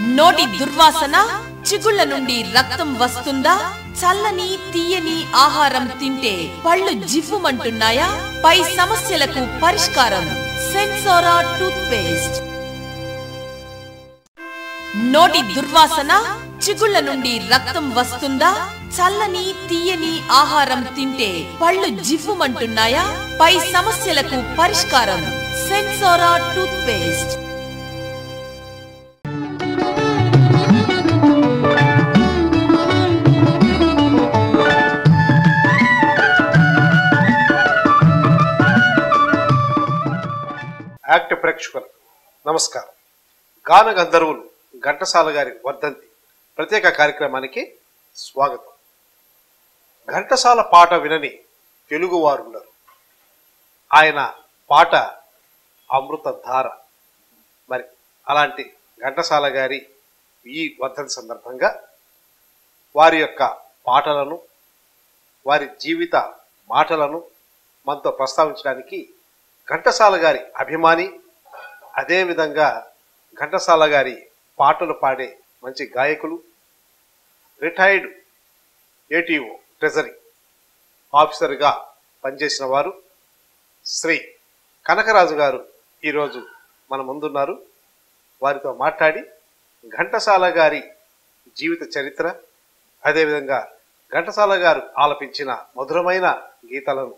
నోటి దుర్వాసన చిగుళ్ళ నుండి రక్తం వస్తుందా? చల్లని తీయని ఆహారం తింటే పళ్ళు జివ్వుమంటున్నాయా? పై సమస్యలకు పరిష్కారం సెన్సోరా టూత్ పేస్ట్ నోటి దుర్వాసన చిగుళ్ళ నుండి రక్తం వస్తుందా? చల్లని తీయని ఆహారం తింటే పళ్ళు జివ్వుమంటున్నాయా? పై సమస్యలకు పరిష్కారం సెన్సోరా టూత్ పేస్ట్ యాక్ట్ ప్రేక్షకులకు నమస్కారం. గాన గంధర్వులు ఘంటసాల గారి వర్ధంతి ప్రత్యేక కార్యక్రమానికి స్వాగతం. ఘంటసాల పాట వినని తెలుగువారు ఉండరు ఆయన పాట అమృతధార. మరి అలాంటి ఘంటసాల గారి ఈ వర్ధంతి సందర్భంగా వారి యొక్క పాటలను వారి జీవిత మాటలను మనతో ప్రస్తావించడానికి ఘంటసాల గారి అభిమాని అదేవిధంగా ఘంటసాల గారి పాటలు పాడే మంచి గాయకులు రిటైర్డ్ ఏటీఓ ట్రెజరీ ఆఫీసర్గా పనిచేసిన వారు శ్రీ కనకరాజు గారు ఈరోజు మన ముందున్నారు. వారితో మాట్లాడి ఘంటసాల గారి జీవిత చరిత్ర అదేవిధంగా ఘంటసాల గారు ఆలపించిన మధురమైన గీతాలను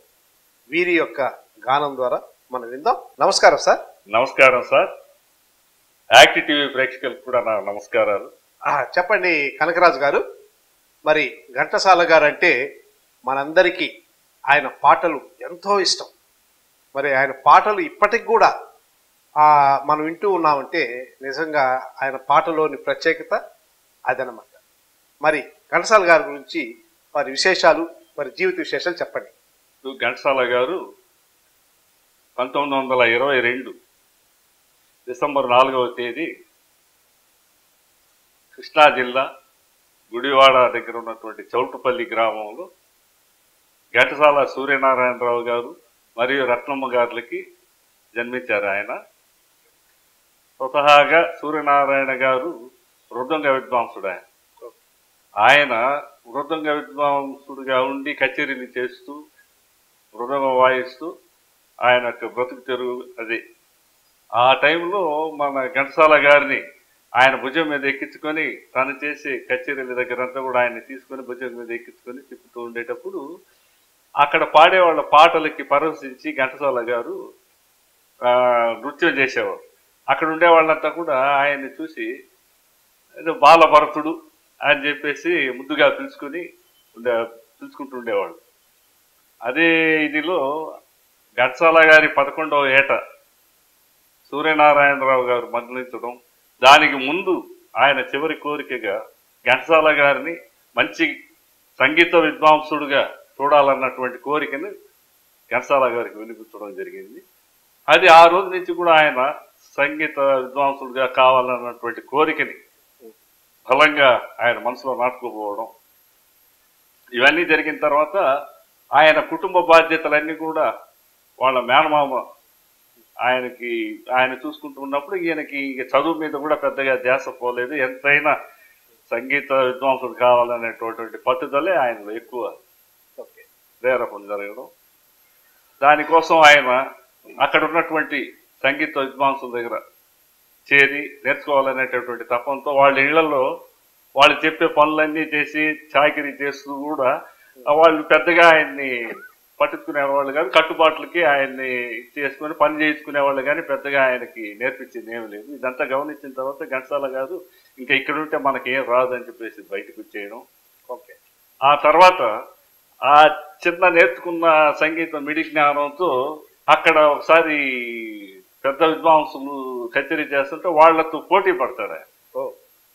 వీరి యొక్క గానం ద్వారా మనం విందాం. నమస్కారం సార్. నమస్కారం సార్. యాక్టి టీవీ ప్రేక్షకులకు కూడా నా నమస్కారాలు. చెప్పండి కనకరాజు గారు. మరి ఘంటసాల గారు అంటే మనందరికీ ఆయన పాటలు ఎంతో ఇష్టం. మరి ఆయన పాటలు ఇప్పటికి కూడా మనం వింటూ ఉన్నామంటే నిజంగా ఆయన పాటలోని ప్రత్యేకత అదనమాట. మరి ఘంటసాల గారి గురించి వారి విశేషాలు వారి జీవిత విశేషాలు చెప్పండి. ఘంటసాల గారు పంతొమ్మిది వందల ఇరవై రెండు డిసెంబర్ నాలుగవ తేదీ కృష్ణా జిల్లా గుడివాడ దగ్గర ఉన్నటువంటి చౌటుపల్లి గ్రామంలో ఘటసాల సూర్యనారాయణరావు గారు మరియు రత్నమ్మ గారులకి జన్మించారు ఆయన. స్వతహాగా సూర్యనారాయణ గారు మృదంగ విద్వాంసుడు ఆయన. ఆయన మృదంగ విద్వాంసుడుగా ఉండి కచేరీలు చేస్తూ మృదంగం వాయిస్తూ ఆయన యొక్క బ్రతుకు తెరుగు అది. ఆ టైంలో మన ఘంటసాల గారిని ఆయన భుజం మీద ఎక్కించుకొని తను చేసే కచేరీల దగ్గర అంతా కూడా ఆయన తీసుకొని భుజం మీద ఎక్కించుకొని తిప్పుతూ ఉండేటప్పుడు అక్కడ పాడేవాళ్ళ పాటలకి పరవశించి ఘంటసాల గారు నృత్యం చేసేవారు. అక్కడ ఉండే వాళ్ళంతా కూడా ఆయన్ని చూసి ఏదో బాలభరతుడు అని చెప్పేసి ముద్దుగా పిలుచుకొని ఉండే పిలుచుకుంటూ ఉండేవాళ్ళు. అదే ఇదిలో ఘంటసాల గారి పదకొండవ ఏట సూర్యనారాయణరావు గారు మరణించడం దానికి ముందు ఆయన చివరి కోరికగా ఘంటసాల గారిని మంచి సంగీత విద్వాంసుడుగా చూడాలన్నటువంటి కోరికను ఘంటసాల గారికి వినిపించడం జరిగింది. అది ఆ రోజు నుంచి కూడా ఆయన సంగీత విద్వాంసుడుగా కావాలన్నటువంటి కోరికని బలంగా ఆయన మనసులో నాటుకుపోవడం. ఇవన్నీ జరిగిన తర్వాత ఆయన కుటుంబ బాధ్యతలన్నీ కూడా వాళ్ళ మేనమామ ఆయనకి ఆయన చూసుకుంటూ ఉన్నప్పుడు ఈయనకి ఇక చదువు మీద కూడా పెద్దగా ధ్యాస పోలేదు. ఎంతైనా సంగీత విద్వాంసుడు కావాలనేటటువంటి పట్టుదలే ఆయనలో ఎక్కువ. ఓకే. ప్రేరపణ జరగడం. దానికోసం ఆయన అక్కడ ఉన్నటువంటి సంగీత విద్వాంసుల దగ్గర చేరి నేర్చుకోవాలనేటటువంటి తపంతో వాళ్ళ ఇళ్ళలో వాళ్ళు చెప్పే పనులన్నీ చేసి చాకిరీ చేస్తూ కూడా వాళ్ళు పెద్దగా ఆయన్ని పట్టించుకునేవాళ్ళు కాదు కట్టుబాట్లకి ఆయన్ని చేసుకుని పని చేయించుకునేవాళ్ళు కానీ పెద్దగా ఆయనకి నేర్పించింది ఏమీ లేదు. ఇదంతా గమనించిన తర్వాత ఘంటసాల గారు ఇంకా ఇక్కడ ఉంటే మనకి ఏం రాదు అని చెప్పేసి బయటకు వచ్చేయడం. ఓకే. ఆ తర్వాత ఆ చిన్న నేర్చుకున్న సంగీతం మిడి జ్ఞానంతో అక్కడ ఒకసారి పెద్ద విద్వాంసులు కచేరీ చేస్తుంటే వాళ్ళతో పోటీ ఓ.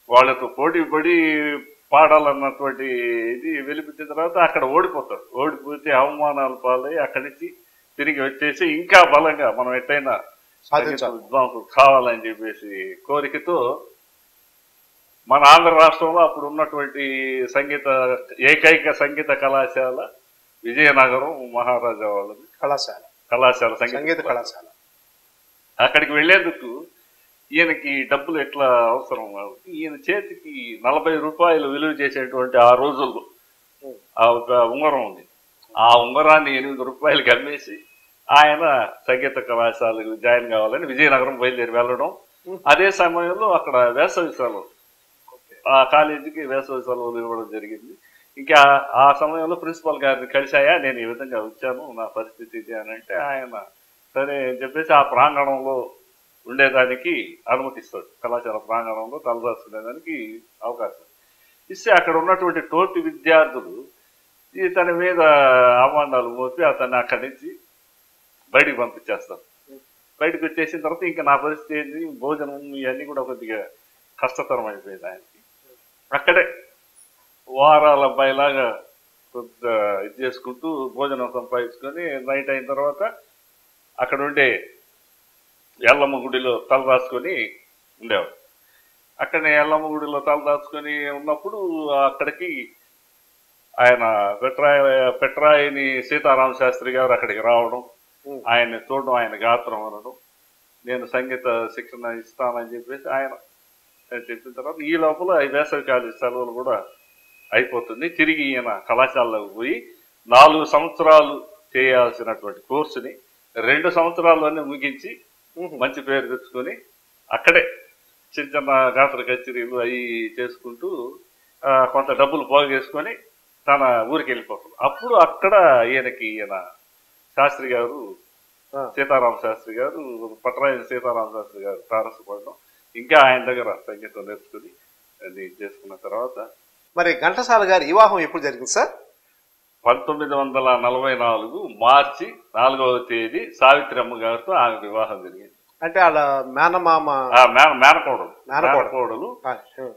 వాళ్ళతో పోటీ పడి పాడాలన్నటువంటి ఇది వెలిపించిన తర్వాత అక్కడ ఓడిపోతాడు. ఓడిపోతే అవమానాలు పాలై అక్కడి నుంచి తిరిగి వచ్చేసి ఇంకా బలంగా మనం ఎట్టయినా విద్వాంసులు కావాలని చెప్పేసి కోరికతో మన ఆంధ్ర రాష్ట్రంలో అప్పుడు ఉన్నటువంటి సంగీత ఏకైక సంగీత కళాశాల విజయనగరం మహారాజా వాళ్ళది. కళాశాల. కళాశాల సంగీత కళాశాల. అక్కడికి వెళ్ళేందుకు ఈయనకి డబ్బులు ఎట్లా అవసరం? కాబట్టి ఈయన చేతికి నలభై రూపాయలు విలువ చేసేటువంటి ఆ రోజుల్లో ఆ ఒక ఉంగరం ఉంది. ఆ ఉంగరాన్ని ఎనిమిది రూపాయలకి అమ్మేసి ఆయన సంగీత కళాశాలకు జాయిన్ కావాలని విజయనగరం బయలుదేరి వెళ్ళడం. అదే సమయంలో అక్కడ వేసవి ఆ కాలేజీకి వేసవి సెలవులు ఇవ్వడం జరిగింది. ఇంకా ఆ సమయంలో ప్రిన్సిపల్ గారిని కలిశాయా? నేను ఈ విధంగా వచ్చాను. నా పరిస్థితి ఇది అని అంటే ఆయన సరే అని చెప్పేసి ఆ ప్రాంగణంలో ఉండేదానికి అనుమతిస్తాడు. కళాశాల ప్రాంగణంలో తలదాచుకునేదానికి అవకాశం. ఇస్తే అక్కడ ఉన్నటువంటి తోటి విద్యార్థులు ఇతని మీద అవమానాలు మోపి అతన్ని అక్కడి నుంచి బయటికి పంపించేస్తారు. బయటకు వచ్చేసిన తర్వాత ఇంకా నా పరిస్థితి ఏంటి భోజనం ఇవన్నీ కూడా కొద్దిగా కష్టతరం అయిపోయింది ఆయనకి. అక్కడే వారాల అబ్బాయిలాగా కొంత ఇది చేసుకుంటూ భోజనం సంపాదించుకొని నైట్ అయిన తర్వాత అక్కడ ఉండే ఎల్లమ్మ గుడిలో తల రాసుకొని ఉండేవాడు అక్కడనే ఎల్లమ్మ గుడిలో తల దాచుకొని ఉన్నప్పుడు అక్కడికి ఆయన పెట్రాయ పెట్రాయిని సీతారామ శాస్త్రి గారు అక్కడికి రావడం. ఆయన్ని చూడడం ఆయన గాత్రం అనడం నేను సంగీత శిక్షణ ఇస్తానని చెప్పేసి ఆయన చెప్పిన తర్వాత ఈ లోపల వేసవి కాలేజీ సెలవులు కూడా అయిపోతుంది తిరిగి ఈయన కళాశాలకు పోయి నాలుగు సంవత్సరాలు చేయాల్సినటువంటి కోర్సుని రెండు సంవత్సరాల్లోనే ముగించి మంచి పేరు తెచ్చుకొని అక్కడే చిన్న చిన్న గాత్ర కచేరీలు అవి చేసుకుంటూ కొంత డబ్బులు పోగేసుకొని తన ఊరికి వెళ్ళిపోతాడు అప్పుడు అక్కడ ఈయనకి ఈయన శాస్త్రి గారు. సీతారామ శాస్త్రి గారు పట్రాయని సీతారామ శాస్త్రి గారు తారసపడడం ఇంకా ఆయన దగ్గర సంగీతం నేర్చుకుని అది చేసుకున్న తర్వాత మరి ఘంటసాల గారి వివాహం ఎప్పుడు జరిగింది సార్? పంతొమ్మిది వందల నలభై నాలుగు మార్చి నాలుగవ తేదీ సావిత్రమ్మ గారితో ఆమె వివాహం జరిగింది. అంటే వాళ్ళ మేనమామ ఆ మేన మేనకోడలు. మేనకోడలు.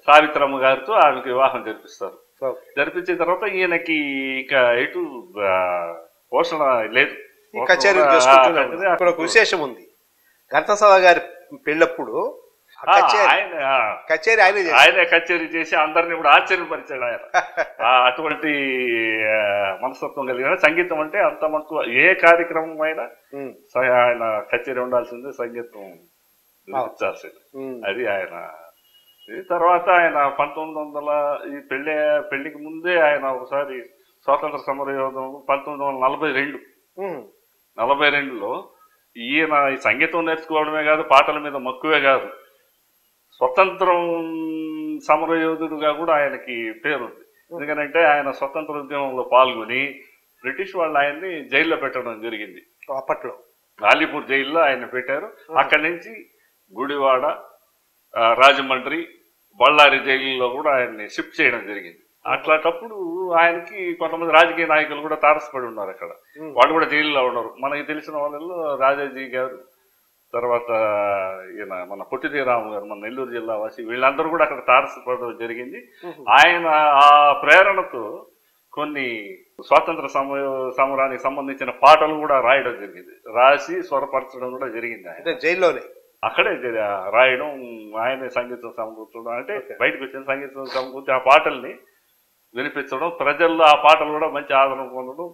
సావిత్రమ్మ గారితో ఆమెకి వివాహం జరిపిస్తారు. జరిపించిన తర్వాత ఈయనకి ఇక ఎటు పోషణ లేదు. కచేరీ అక్కడ ఒక విశేషం ఉంది. ఘంటసాల గారి పెళ్ళప్పుడు ఆయన కచేరీ ఆయనే ఆయనే కచేరీ చేసి అందరిని కూడా ఆశ్చర్యపరిచాడు ఆయన. అటువంటి మనస్తత్వం కలిగిన సంగీతం అంటే అంత మనకు ఏ కార్యక్రమం అయినా ఆయన కచేరీ ఉండాల్సిందే సంగీతం అది ఆయన. తర్వాత ఆయన పంతొమ్మిది వందల ఈ పెళ్ళి పెళ్ళికి ముందే ఆయన ఒకసారి స్వాతంత్ర సమరయోధం పంతొమ్మిది వందల నలభై రెండు. నలభై రెండులో ఈయన ఈ సంగీతం నేర్చుకోవడమే కాదు పాటల మీద మక్కువే కాదు. స్వతంత్రం సమరయోధుడుగా కూడా ఆయనకి పేరుంది. ఎందుకంటే ఆయన స్వతంత్ర ఉద్యమంలో పాల్గొని బ్రిటిష్ వాళ్ళు ఆయన్ని జైల్లో పెట్టడం జరిగింది. అప్పట్లో. గాలిపూర్ జైల్లో ఆయన పెట్టారు. అక్కడి నుంచి గుడివాడ రాజమండ్రి బళ్ళారి జైల్లో కూడా ఆయన్ని షిఫ్ట్ చేయడం జరిగింది. అట్లాంటప్పుడు ఆయనకి కొంతమంది రాజకీయ నాయకులు కూడా తారసపడి ఉన్నారు అక్కడ. వాళ్ళు కూడా జైల్లో ఉన్నారు. మనకి తెలిసిన వాళ్ళలో రాజాజీ గారు తర్వాత ఈయన మన పొట్టిదీరాము గారు మన నెల్లూరు జిల్లా వాసి వీళ్ళందరూ కూడా అక్కడ తారసపడడం జరిగింది. ఆయన ఆ ప్రేరణతో కొన్ని స్వాతంత్ర సమయ సమరానికి సంబంధించిన పాటలు కూడా రాయడం జరిగింది. రాసి స్వరపరచడం కూడా జరిగింది ఆయన. జైల్లోనే? అక్కడే రాయడం ఆయనే సంగీతం సమకూర్చడం అంటే. బయటకు వచ్చిన సంగీతం సమకూర్చి ఆ పాటల్ని వినిపించడం ప్రజల్లో ఆ పాటలు కూడా మంచి ఆదరణ పొందడం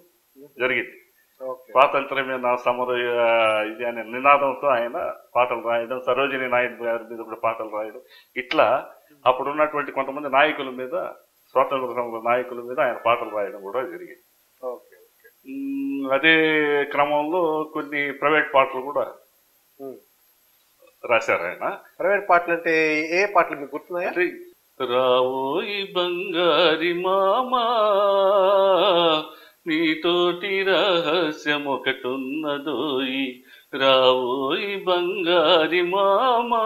జరిగింది. స్వాతంత్రమే నా సమర ఇది అనే నినాదంతో ఆయన పాటలు రాయడం సరోజిని నాయుడు గారి మీద కూడా పాటలు రాయడం. ఇట్లా అప్పుడు ఉన్నటువంటి కొంతమంది నాయకుల మీద స్వాతంత్ర సమర నాయకుల మీద ఆయన పాటలు రాయడం కూడా జరిగింది. అదే క్రమంలో కొన్ని ప్రైవేట్ పాటలు కూడా. రాశారు ఆయన. ప్రైవేట్ పాటలు అంటే ఏ పాటలు మీకు గుర్తున్నాయా? రావోయి బంగారి మామా నీతోటి రహస్యం ఒకటున్నదోయి రావోయి బంగారి మామా.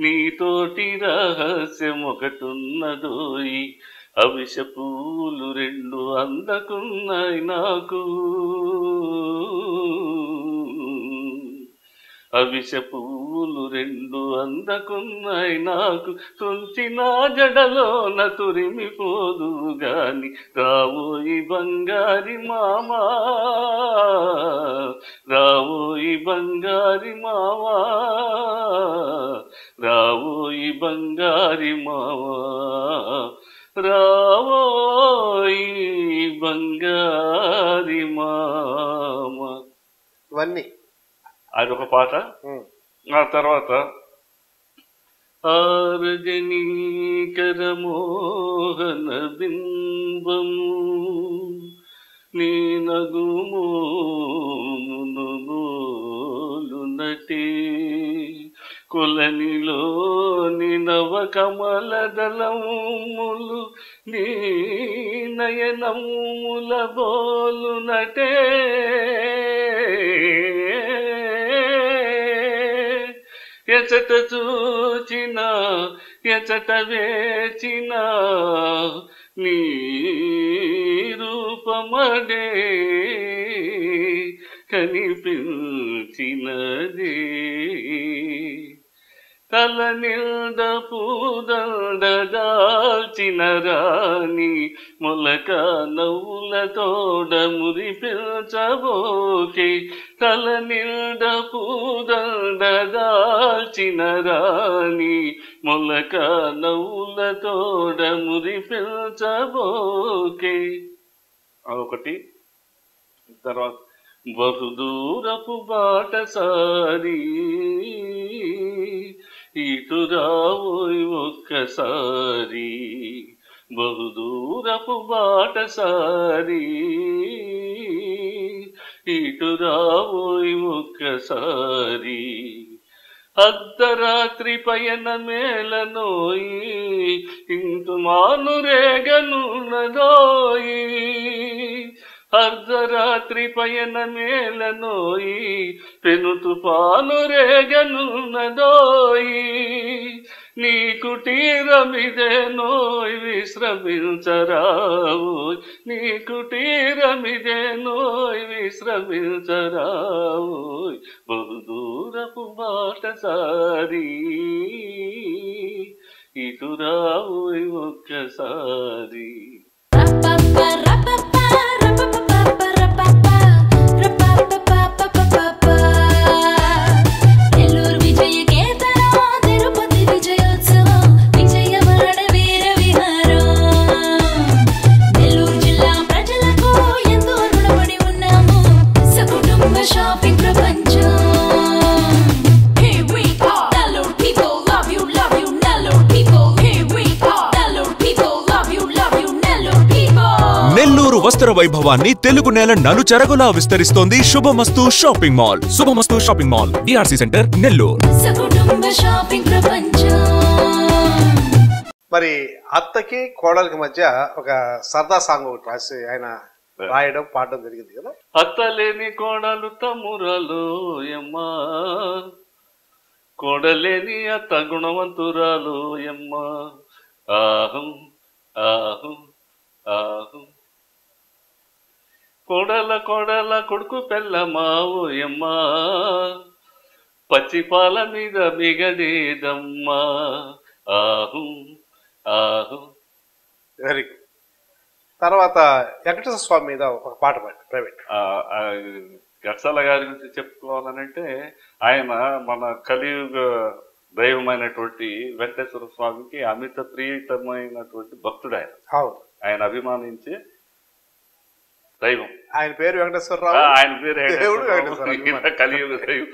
నీతోటి రహస్యం ఒకటున్నదోయి అవిష పూలు రెండు అందకున్నాయి నాకు. అవిష పువ్వులు రెండు అందకున్నాయి నాకు. తుంచిన జడలోన తురిమిపోదు గాని. రావోయి బంగారి మామా. రావోయి బంగారి మావా రావోయి బంగారి మావా రావోయి బంగారి మామ. ఇవన్నీ. అదొక పాట. ఆ తర్వాత? ఆరజనీకరమోహన బింబము నీ నగుమోలునటే కొలనిలోని నినవ కమల దళములు నీ నయనముల బోలునటే ఎచట చూచిన ఎచట వేచిన నీ రూపమడే కనిపించినదే. తల నిల్ద పూదండదాల్చిన రాణి మొలక నవ్వుల తోడ మురి పిల్చబోకే తల నిల్ద పూదండదాల్చిన రాణి మొలక నవ్వుల తోడ మురి పిల్చబోకే అదొకటి. తర్వాత బహుదూరపు బాటసారి ఇటు రావోయ్ ఒక్కసారి బహుదూరపు బాటసారి. ఇటు రావోయ్ ఒక్కసారి అర్ధరాత్రి పయన మేలనోయి ఇంతు మాను రేగనున్నదోయి అర్ధరాత్రి పయన మేలనోయి పెను తుఫాను రేగనున్నదోయి నీ కుటీరమిదే నోయ్ విశ్రమించరావు. నీ కుటీరమిదే నోయ్ విశ్రమించరావు. బహుదూరపు బాటసారి ఇటు రావోయ్ ఒక్కసారి. నెల్లూరు వస్త్ర వైభవాన్ని తెలుగు నేల నలుచెరగులా విస్తరిస్తోంది Subhamastu shopping mall. Subhamastu shopping mall DRC centre Nellore. మరి అత్తకి కోడలికి మధ్య ఒక సరదా సాంగ్ ఒకటి రాసి ఆయన రాయడం పాడడం జరిగింది కదా? అత్తలేని కోడలు తమ్మురాలు ఎమ్మా కోడలేని అత్త గుణవంతురాలు ఎమ్మా ఆహం ఆహం ఆహం. కోడల కోడల కొడుకు పెళ్ళమావు ఎమ్మా పచ్చి పాల మీద బిగడేదమ్మా? ఆహు ఆహు. Very good. తర్వాత వెంకటేశ్వర స్వామి మీద ఒక పాట పాడి ప్రైవేట్. గట్సాల గారి గురించి చెప్పుకోవాలనంటే ఆయన మన కలియుగ దైవమైనటువంటి వెంకటేశ్వర స్వామికి అమిత ప్రియతమైనటువంటి భక్తుడు ఆయన. ఆయన అభిమానించే దైవం. ఆయన పేరు వెంకటేశ్వరరావు. ఆయన పేరు దేవుడు వెంకటేశ్వర. కలియుగ దైవం.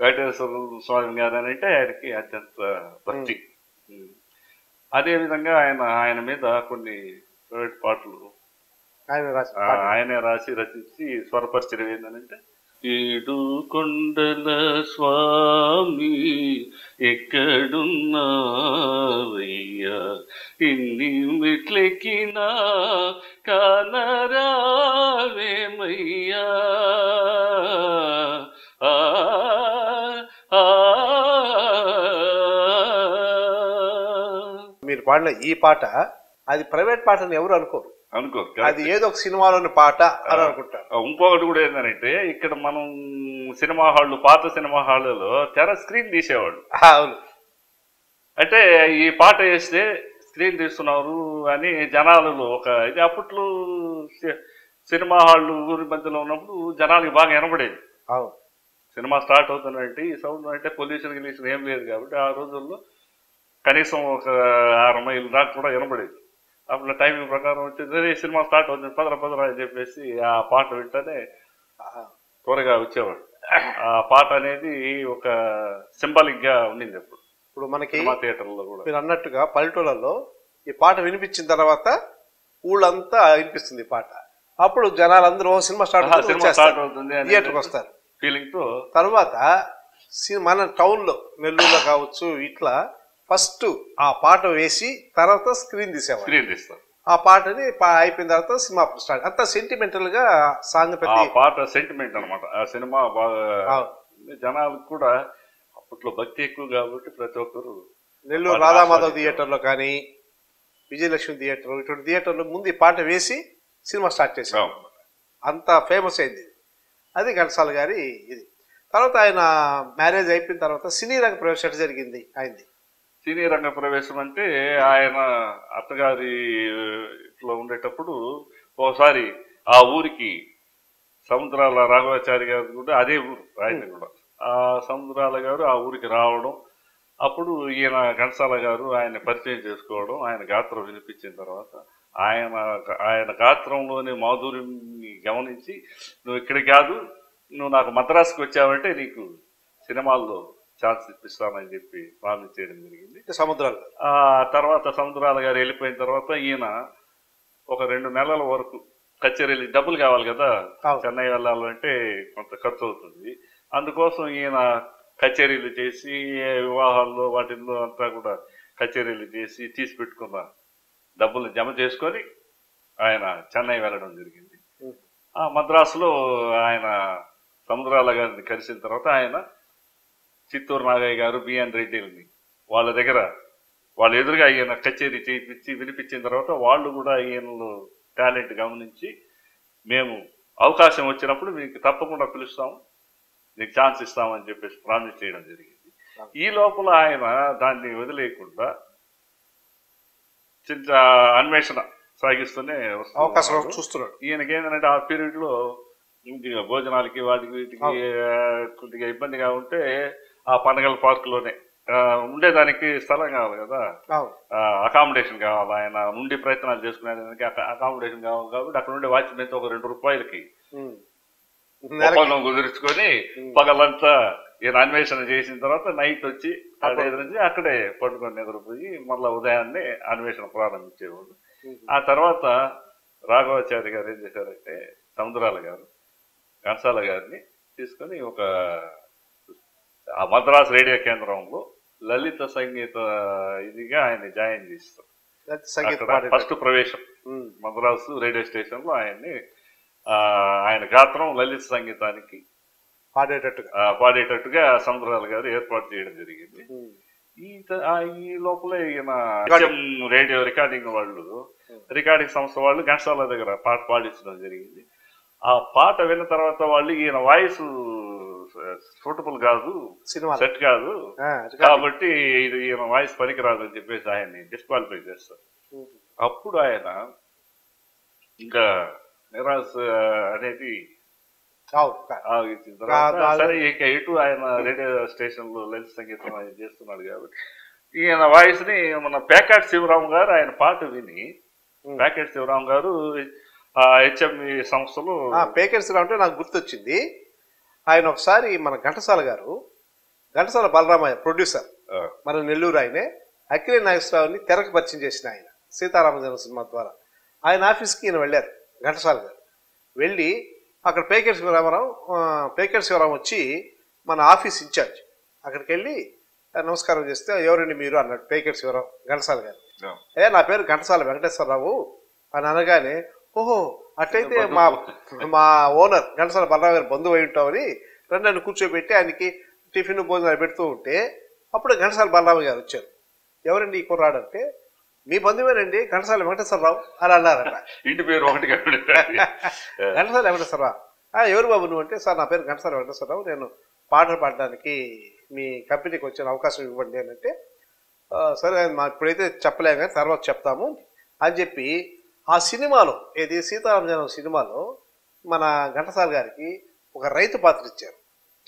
వెంకటేశ్వర స్వామి గారు అని అంటే ఆయనకి అత్యంత భక్తి. అదే విధంగా ఆయన ఆయన మీద కొన్ని ప్రైవేట్ పాటలు. ఆయనే రాసి రచించి స్వరపరిచయం ఏంటంటే ఏడు కొండల స్వామి ఎక్కడున్నావయ్యా? ఇన్ని మెట్లెక్కినా కానరావేమయ్యా? ఆ, మీరు పాడిన ఈ పాట అది ప్రైవేట్ పాట అని ఎవరు అనుకోరు. అనుకో అది ఏదో ఒక సినిమాలోని పాట అని అనుకుంటారు. ఇంకొకటి కూడా ఏంటంటే ఇక్కడ మనం సినిమా హాళ్ళు పాత సినిమా హాళ్ళలో తెర స్క్రీన్ తీసేవాడు అవును. అంటే ఈ పాట వేస్తే స్క్రీన్ తీస్తున్నారు అని జనాలలో ఒక ఇది. అప్పట్లో సినిమా హాళ్ళు ఊరి మధ్యలో ఉన్నప్పుడు జనాలకి బాగా వినపడేది. అవును. సినిమా స్టార్ట్ అవుతుందంటే ఈ సౌండ్ అంటే పొల్యూషన్ గిల్యూషన్ ఏం లేదు కాబట్టి ఆ రోజుల్లో కనీసం ఒక ఆరు మైలు దాకా కూడా వినపడేది. అప్పుడు టైమింగ్ ప్రకారం వచ్చేది "అరే, సినిమా స్టార్ట్ అవుతుంది పదరా పదరా అని చెప్పేసి ఆ పాట వింటేనే. త్వరగా వచ్చేవాడు. ఆ పాట అనేది ఒక సింబాలిక్గా ఉండింది అప్పుడు. ఇప్పుడు మనకి థియేటర్లో కూడా. మీరు అన్నట్టుగా పల్లెటూళ్ళలో ఈ పాట వినిపించిన తర్వాత ఊళ్ళంతా వినిపిస్తుంది పాట. అప్పుడు జనాలందరూ "ఓ, సినిమా స్టార్ట్ సినిమా స్టార్ట్ అవుతుంది థియేటర్కి వస్తారు. ఫీలింగ్తో తర్వాత మన టౌన్లో నెల్లూరులో కావచ్చు ఇట్లా ఫస్ట్ ఆ పాట వేసి తర్వాత స్క్రీన్ తీసేవారు స్క్రీన్ తీస్తారు. ఆ పాటని అయిపోయిన తర్వాత సినిమా స్టార్ట్. అంత సెంటిమెంటల్గా సాంగ్ ప్రతి పాట సెంటిమెంట్ అన్నమాట. ఆ సినిమా. జనాలకు కూడా అప్పట్లో భక్తి ఎక్కువ కాబట్టి ప్రతి ఒక్కరు నెల్లూరు రాధామాధవ్. థియేటర్లో కానీ విజయలక్ష్మి థియేటర్ ఇటువంటి థియేటర్లో ముందు ఈ పాట వేసి సినిమా స్టార్ట్ చేశారు. అవును. అంత ఫేమస్ అయింది. అది ఘంటసాల గారి ఇది. తర్వాత ఆయన మ్యారేజ్ అయిపోయిన తర్వాత సినీ రంగ ప్రవేశం జరిగింది ఆయనది సినీ రంగ ప్రవేశం అంటే ఆయన అత్తగారి ఇట్లా ఉండేటప్పుడు ఒకసారి ఆ ఊరికి సముద్రాల రాఘవాచారి గారు కూడా అదే ఊరు ఆయన కూడా. ఆ సముద్రాల గారు ఆ ఊరికి రావడం అప్పుడు ఈయన ఘంటసాల గారు ఆయన పరిచయం చేసుకోవడం ఆయన గాత్రం వినిపించిన తర్వాత ఆయన ఆయన గాత్రంలోని మాధుర్యంని గమనించి నువ్వు ఇక్కడికి కాదు నువ్వు నాకు మద్రాసుకు వచ్చావంటే నీకు సినిమాల్లో ఛాన్స్ ఇప్పిస్తానని చెప్పి ప్రామిస్ చేయడం జరిగింది. సముద్రాలు ఆ తర్వాత సముద్రాల గారు వెళ్ళిపోయిన తర్వాత ఈయన ఒక రెండు నెలల వరకు కచేరీలు డబ్బులు కావాలి కదా. చెన్నై వెళ్ళాలంటే కొంత ఖర్చు అవుతుంది. అందుకోసం ఈయన కచేరీలు చేసి వివాహాల్లో వాటిల్లో అంతా కూడా కచేరీలు చేసి తీసి పెట్టుకున్న డబ్బులు జమ చేసుకొని ఆయన చెన్నై వెళ్ళడం జరిగింది. ఆ మద్రాసులో ఆయన సముద్రాల గారిని కలిసిన తర్వాత ఆయన చిత్తూరు నాగయ్య గారు బిఎన్ రెడ్డిని వాళ్ళ దగ్గర వాళ్ళ ఎదురుగా ఈయన కచేరీ చేయించి వినిపించిన తర్వాత వాళ్ళు కూడా ఈయనలో టాలెంట్ గమనించి మేము అవకాశం వచ్చినప్పుడు మీకు తప్పకుండా పిలుస్తాం నీకు ఛాన్స్ ఇస్తామని చెప్పేసి ప్రామిస్ చేయడం జరిగింది. ఈ లోపల ఆయన దాన్ని వదిలేయకుండా చిన్న అన్వేషణ సాగిస్తూనే అవకాశం. చూస్తున్నాడు. ఈయనకి ఏంటంటే ఆ పీరియడ్లో భోజనాలకి వాటికి వీటికి కొద్దిగా ఇబ్బందిగా ఉంటే ఆ పండగల పార్క్లోనే ఉండేదానికి స్థలం కావాలి కదా. అకామిడేషన్ కావాలి. ఆయన ఉండి ప్రయత్నాలు చేసుకునేదానికి అకామిడేషన్ కావాలి కాబట్టి అక్కడ ఉండే వాచ్మెన్ ఒక రెండు రూపాయలకి ఒప్పందం కుదుర్చుకొని పగలంతా ఈయన అన్వేషణ చేసిన తర్వాత నైట్ వచ్చి అక్కడ ఎదురించి అక్కడే పడుకొని నిద్రపోయి మళ్ళీ ఉదయాన్నే అన్వేషణ ప్రారంభించేవాడు. ఆ తర్వాత రాఘవాచారి గారు ఏం చేశారంటే సముద్రాల గారు ఘంటసాల గారిని తీసుకొని ఒక ఆ మద్రాస్ రేడియో కేంద్రంలో లలిత సంగీత ఇదిగా ఆయన జాయిన్ చేస్తారు. ఫస్ట్ ప్రవేశం. మద్రాసు రేడియో స్టేషన్లో ఆయన్ని ఆయన గాత్రం లలిత సంగీతానికి పాడేటట్టుగా పాడేటట్టుగా సముద్రాల గారు ఏర్పాటు చేయడం జరిగింది. ఈ లోపలే ఈయన రేడియో రికార్డింగ్ వాళ్ళు రికార్డింగ్ సంస్థ వాళ్ళు ఘంటసాల దగ్గర పాట పాడించడం జరిగింది ఆ పాట విన్న తర్వాత వాళ్ళు ఈయన వాయిస్ సూటబుల్ కాదు సినిమా సెట్ కాదు. కాబట్టి ఇది ఈయన వాయిస్ పనికిరాదు అని చెప్పేసి ఆయన్ని డిస్క్వాలిఫై చేస్తారు. అప్పుడు ఆయన ఇంకా నిరాశ అనేది ఆగించిన తర్వాత. సరే ఇక ఎటు ఆయన రేడియో స్టేషన్లో లలిత సంగీతం ఆయన చేస్తున్నాడు కాబట్టి ఈయన వాయిస్ని మన ప్యాకెట్ శివరాం గారు ఆయన పాట విని. ప్యాకెట్ శివరాం గారు ఆ హెచ్ఎంఈ సంస్థలు ఆ, పేకెట్స్ అంటే నాకు గుర్తొచ్చింది ఆయన ఒకసారి మన ఘంటసాల గారు ఘంటసాల బలరామయ్య ప్రొడ్యూసర్ మన నెల్లూరు ఆయనే అక్కినే నాగేశ్వరరావుని తెరకు పరిచయం చేసిన ఆయన సీతారామజన సినిమా ద్వారా. ఆయన ఆఫీస్కి ఈయన వెళ్ళారు ఘంటసాల గారు. వెళ్ళి అక్కడ పేకెట్ శివరామరావు పేకెట్ శివరాం వచ్చి మన ఆఫీస్ ఇన్ఛార్జ్. అక్కడికి వెళ్ళి "ఆ, నమస్కారం చేస్తే ఎవరండి మీరు? అన్నాడు పేకెట్ శివరావు ఘంటసాల గారు. ఏ నా పేరు ఘంటసాల వెంకటేశ్వరరావు. అని అనగానే ఓహో అట్లయితే మా మా ఓనర్ ఘంటసాల బలరావు గారు బంధువు అయి ఉంటామని రెండు నన్ను కూర్చోబెట్టి ఆయనకి టిఫిన్ భోజనాలు పెడుతూ ఉంటే అప్పుడు ఘంటసాల బలరామ గారు వచ్చారు. ఎవరండి ఈ కుర్రాడు అంటే మీ బంధువేనండి ఘంటసాల వెంకటేశ్వరరావు అని అన్నారట. ఇంటి పేరు ఒకటి. ఘంటసాల వెంకటేశ్వరరావు. "ఆ, ఎవరు బాబు నువ్వు అంటే సార్ నా పేరు ఘంటసాల వెంకటేశ్వరరావు. నేను పాటలు పాడడానికి మీ కంపెనీకి వచ్చిన అవకాశం ఇవ్వండి అని అంటే "ఆ, సరే మా ఇప్పుడైతే చెప్పలేము కానీ తర్వాత చెప్తాము అని చెప్పి ఆ సినిమాలో ఏది సీతారామజనం సినిమాలో మన ఘంటసాల గారికి ఒక రైతు పాత్ర ఇచ్చారు.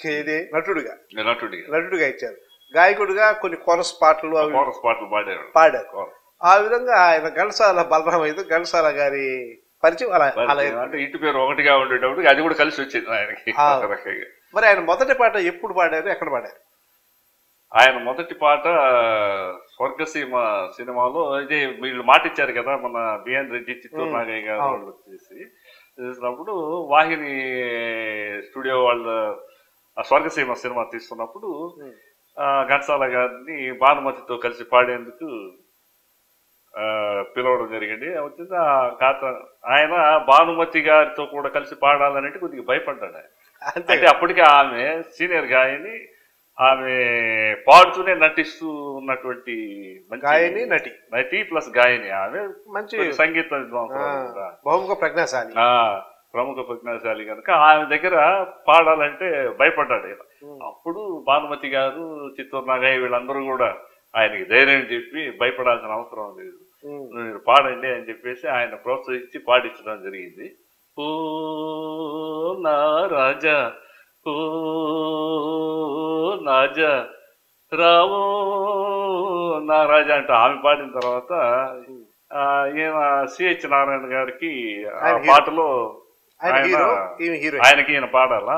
ఏది? నటుడుగా. నటుడిగా. నటుడుగా ఇచ్చారు. గాయకుడిగా కొన్ని కొరస్ పాటలు అవి కోరస్ పాటలు పాడారు. పాడారు. ఆ విధంగా ఆయన ఘంటసాల బలరాం అయితే ఘంటసాల గారి పరిచయం అలా అలా అంటే ఇంటి పేరు ఒకటిగా ఉండేటప్పుడు అది కూడా కలిసి వచ్చింది ఆయనకి. మరి ఆయన మొదటి పాట ఎప్పుడు పాడారు? ఎక్కడ పాడారు? ఆయన మొదటి పాట స్వర్గసీమ సినిమాలో ఇదే వీళ్ళు మాట ఇచ్చారు కదా మన బిఎన్ రెడ్డి చిత్తూరు. నాగయ్య గారు. వాళ్ళు వచ్చేసి చేసినప్పుడు వాహిని స్టూడియో వాళ్ళు ఆ స్వర్గసీమ సినిమా తీస్తున్నప్పుడు ఘంటసాల గారిని భానుమతితో కలిసి పాడేందుకు ఆ, పిలవడం జరిగింది వచ్చింది ఆ గాత ఆయన భానుమతి గారితో కూడా కలిసి పాడాలనంటే కొద్దిగా భయపడ్డాడు ఆయన అంటే అప్పటికే ఆమె సీనియర్ గాయని ఆమె పాడుతూనే నటిస్తూ ఉన్నటువంటి గాయని నటి. నటి ప్లస్ గాయని ఆమె మంచి సంగీత. బహుముఖ ప్రజ్ఞాశాలి. ప్రముఖ ప్రజ్ఞాశాలి కనుక ఆమె దగ్గర పాడాలంటే భయపడ్డాడు ఆయన అప్పుడు భానుమతి గారు చిత్తూరు నాగయ్య వీళ్ళందరూ కూడా ఆయనకి ధైర్యం చెప్పి భయపడాల్సిన అవసరం లేదు. మీరు పాడండి అని చెప్పేసి ఆయన ప్రోత్సహించి పాడించడం జరిగింది. ఓ నా రాజా ఓ నాజా రావో. నా రాజా అంటే ఆమె పాడిన తర్వాత ఆ, ఈయన సిహెచ్ నారాయణ గారికి ఆ. పాటలో ఆయనకి ఈయన పాడాలా?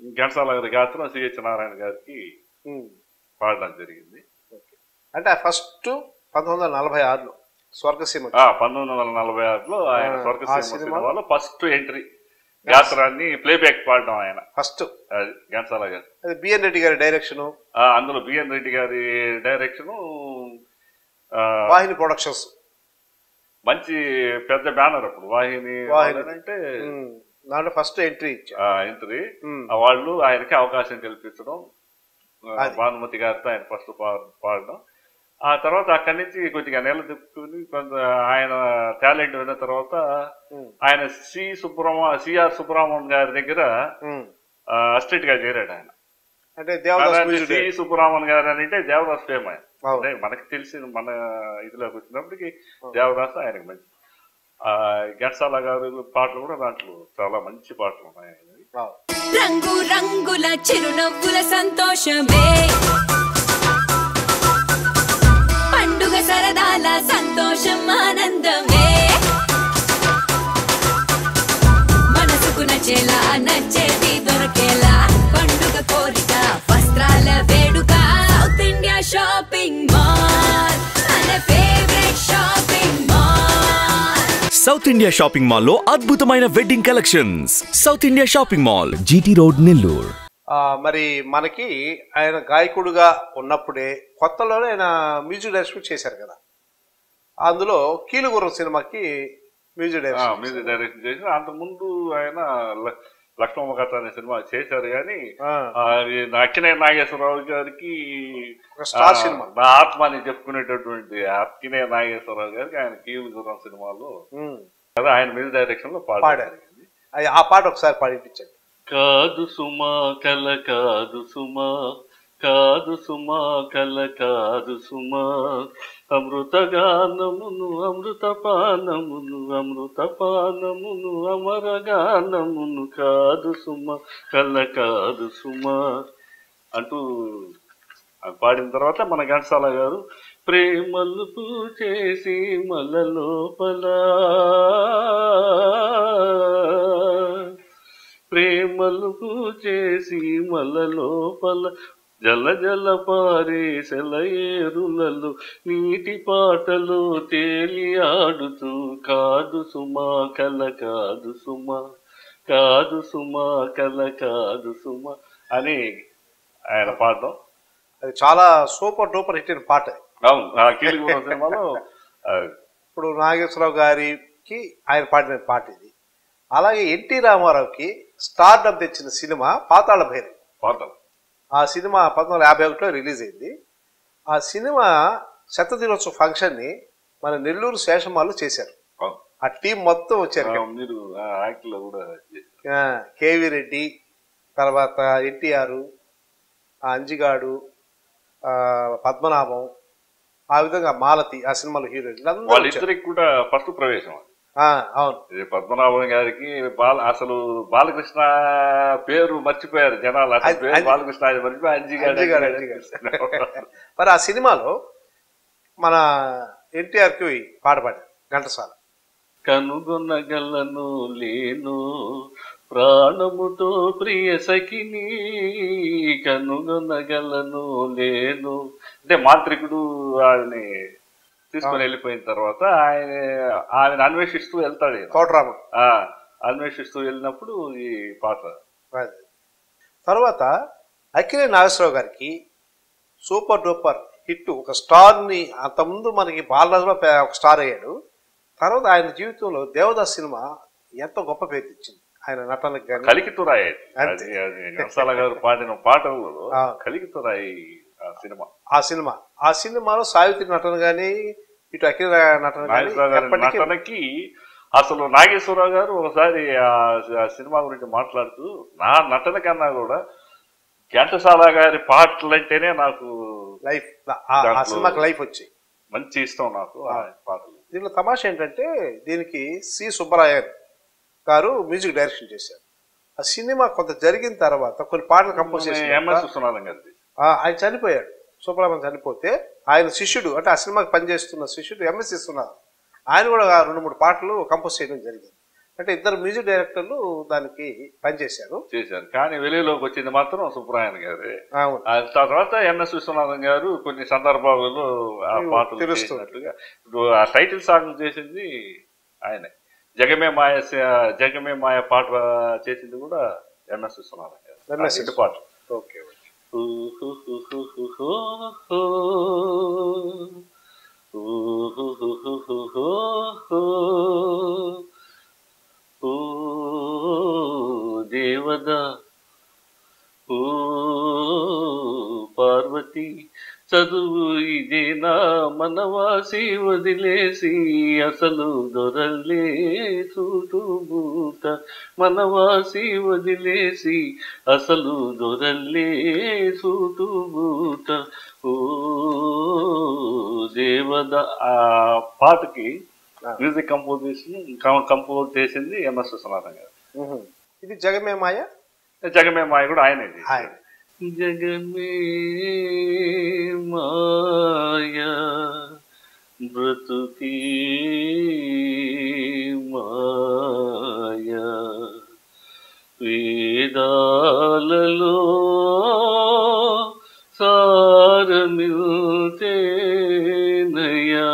ఘంటసాల గారి గాత్రం సిహెచ్ నారాయణ గారికి. పాడడం జరిగింది. అంటే ఫస్ట్ పంతొమ్మిది వందల నలభై ఆరులో స్వర్గసీమ పంతొమ్మిది వందల నలభై ఆరులో ఆయన స్వర్గసీమ సినిమాలో ఫస్ట్ ఎంట్రీ. గాత్రాన్ని ప్లేబ్యాక్ పాడడం ఆయన. ఫస్ట్. అది ఘంటసాల గారు. అది బిఎన్ రెడ్డి గారి డైరెక్షన్. అందులో బిఎన్ రెడ్డి గారి డైరెక్షన్ వాహిని ప్రొడక్షన్స్. మంచి పెద్ద బ్యానర్ అప్పుడు. వాహిని వాహిని. అంటే. దాంట్లో ఫస్ట్ ఎంట్రీ ఎంట్రీ. వాళ్ళు ఆయనకి అవకాశం కల్పించడం. భానుమతి గారితో ఆయన ఫస్ట్ పాడడం. ఆ తర్వాత అక్కడి నుంచి కొద్దిగా నెల తిప్పుకుని కొంత ఆయన టాలెంట్ విన్న తర్వాత. ఆయన సి సుబ్రహ్మ సిఆర్ సుబ్రహ్మణ్యం గారి దగ్గర. అసిస్టెంట్గా చేరాడు ఆయన అంటే సి డైరెక్టర్. సుబ్రహ్మణ్యం గారు అని అంటే దేవదాస్ ఫేమ్ ఆయన మనకి తెలిసిన మన ఇదిలోకి వచ్చినప్పటికీ దేవదాస్ ఆయనకి మంచి ఆ ఘంటసాల గారు పాటలు కూడా దాంట్లో చాలా మంచి పాటలు ఉన్నాయి. రంగు రంగుల చిరునవ్వుల సంతోషమే సరదాల సంతోషం ఆనందమే. మనసుకు నచ్చేలా నచ్చేది దొరికేలా. పండుగ కోరిక వస్త్రాల వేడుక సౌత్ ఇండియా షాపింగ్ మాల్ మన favourite shopping mall south India shopping మాల్లో అద్భుతమైన wedding collections south India shopping mall GT road Nellore మరి మనకి ఆయన గాయకుడుగా ఉన్నప్పుడే కొత్తలోనే ఆయన మ్యూజిక్ డైరెక్షన్ చేశారు కదా. అందులో కీలుగుర్రం సినిమాకి మ్యూజిక్ డైరెక్షన్ మ్యూజిక్ డైరెక్షన్ చేసి అంత ముందు ఆయన లక్ష్మమ్మ కథ అనే సినిమా చేశారు కానీ అక్కినే నాగేశ్వరరావు గారికి స్టార్ సినిమా. నా ఆత్మ అని చెప్పుకునేటటువంటి అక్కినే నాగేశ్వరరావు గారికి ఆయన కీలు గుర్రం సినిమాలో. కదా ఆయన మ్యూజిక్ డైరెక్షన్లో పాడారు. ఆ పాట ఒకసారి పాడిపించండి కాదు సుమా కల కాదు సుమా. కాదు సుమా కల కాదు సుమా. అమృతగానమును అమృతపానమును అమృతపానమును అమరగానమును కాదు సుమా కల కాదు సుమా. అంటూ పాడిన తర్వాత మన ఘంటసాల గారు ప్రేమలు చేసి మల లోపల. ప్రేమలు చేసి మల లోపల. జల జల పారే సెలయేరులలో నీటి పాటలు తేలి ఆడుతూ కాదు సుమా కల కాదు సుమా కాదు సుమా కల కాదు సుమా అని ఆయన పాడడం. అది చాలా సూపర్ డూపర్ హిట్ అయిన పాట. అవును సినిమాలో ఇప్పుడు నాగేశ్వరరావు గారికి ఆయన పాడిన పాట ఇది. అలాగే ఎన్టీ రామారావుకి స్టార్డమ్ తెచ్చిన సినిమా పాతాళ భైరవి. పాటలు ఆ సినిమా పంతొమ్మిది వందల యాభై ఒకటిలో రిలీజ్ అయింది. ఆ సినిమా శత దినోత్సవ ఫంక్షన్ని మన నెల్లూరు శేషమాలు చేశారు. ఆ టీం మొత్తం వచ్చారు కేవీ రెడ్డి తర్వాత ఎన్టీఆర్ అంజిగాడు పద్మనాభం ఆ విధంగా మాలతి ఆ సినిమాలో హీరోయిన్ కూడా ఫస్ట్ ప్రవేశం అవును. ఇది పద్మనాభం గారికి బాల అసలు బాలకృష్ణ పేరు మర్చిపోయారు జనాలు. అసలు పేరు బాలకృష్ణ మర్చిపోయి. మరి ఆ సినిమాలో మన ఎన్టీఆర్కి పాట పాడారు ఘంటసాల. కనుగొనగలను లేను ప్రాణముతో ప్రియ సఖిని. కనుగొనగలను లేను. అంటే మాంత్రికుడు ఆమెని తీసుకొని వెళ్ళిపోయిన తర్వాత ఆయన ఆమెను అన్వేషిస్తూ వెళ్తాడు. కోటరాముడు అన్వేషిస్తూ వెళ్ళినప్పుడు ఈ పాట. తర్వాత అక్కినే నాగేశ్వరరావు గారికి సూపర్ డూపర్ హిట్ ఒక స్టార్ని అంతకుముందు మనకి బాలరాజులో ఒక స్టార్ అయ్యాడు. తర్వాత ఆయన జీవితంలో దేవదాస్ సినిమా ఎంతో గొప్ప పేరు తెచ్చింది. ఆయన నటనకు కలికితురాయి. గారు పాడిన పాటలలో ఆ. కలికితురాయి సినిమా. ఆ సినిమా. ఆ సినిమాలో సావిత్రి నటన కానీ ఇటు అఖిల నటన నటనకి అసలు నాగేశ్వరరావు గారు ఒకసారి ఆ సినిమా గురించి మాట్లాడుతూ నా నటన కన్నా కూడా ఘంటసాల గారి పాటలు అంటేనే నాకు లైఫ్. ఆ- సినిమాకి లైఫ్ వచ్చాయి. మంచి ఇష్టం నాకు ఆ పాటలు. దీనిలో తమాషా ఏంటంటే దీనికి సి. సుబ్బరాయన్ గారు మ్యూజిక్ డైరెక్షన్ చేశారు. ఆ సినిమా కొంత జరిగిన తర్వాత కొన్ని పాటలు కంపోజ్ చేసిన ఎంఎస్ విశ్వనాథం గారిది. ఆయన చనిపోయాడు. సుబ్రహ్మణ్యం చనిపోతే ఆయన శిష్యుడు అంటే ఆ సినిమాకి పనిచేస్తున్న శిష్యుడు ఎంఎస్ ఇస్తున్నారు ఆయన కూడా రెండు మూడు పాటలు కంపోజ్ చేయడం జరిగింది. అంటే ఇద్దరు మ్యూజిక్ డైరెక్టర్లు దానికి పనిచేశారు. చేశారు. కానీ వెలుగులోకి వచ్చింది మాత్రం సుబ్రాయన్ గారే. తర్వాత ఎంఎస్ విశ్వనాథం గారు కొన్ని సందర్భాలలో ఆ పాటలు. చేసినట్లుగా ఇప్పుడు ఆ టైటిల్ సాంగ్ చేసింది ఆయనే. జగమే మాయ జగమే మాయ పాట చేసింది కూడా ఎంఎస్ విశ్వనాథం గారు. పాటలు. ఓకే. ఓకే దేవదా ఓ పార్వతి చదువు ఇదేనా మనవాసి వదిలేసి అసలు దొరలే చూటుబూట మనవాసి వదిలేసి అసలు దొరలే చూటుబూట ఓ దేవద ఆ పాటకి మ్యూజిక్ కంపోజిషన్ కంపోజ్ చేసింది ఎంఎస్ విశ్వనాథం గారు. ఇది జగమే మాయ జగమే మాయ కూడా ఆయనే. చేశారు. ఆయన జగమే మాయా బ్రతుకి మాయా వేదాలలో సారమిల్తేనయా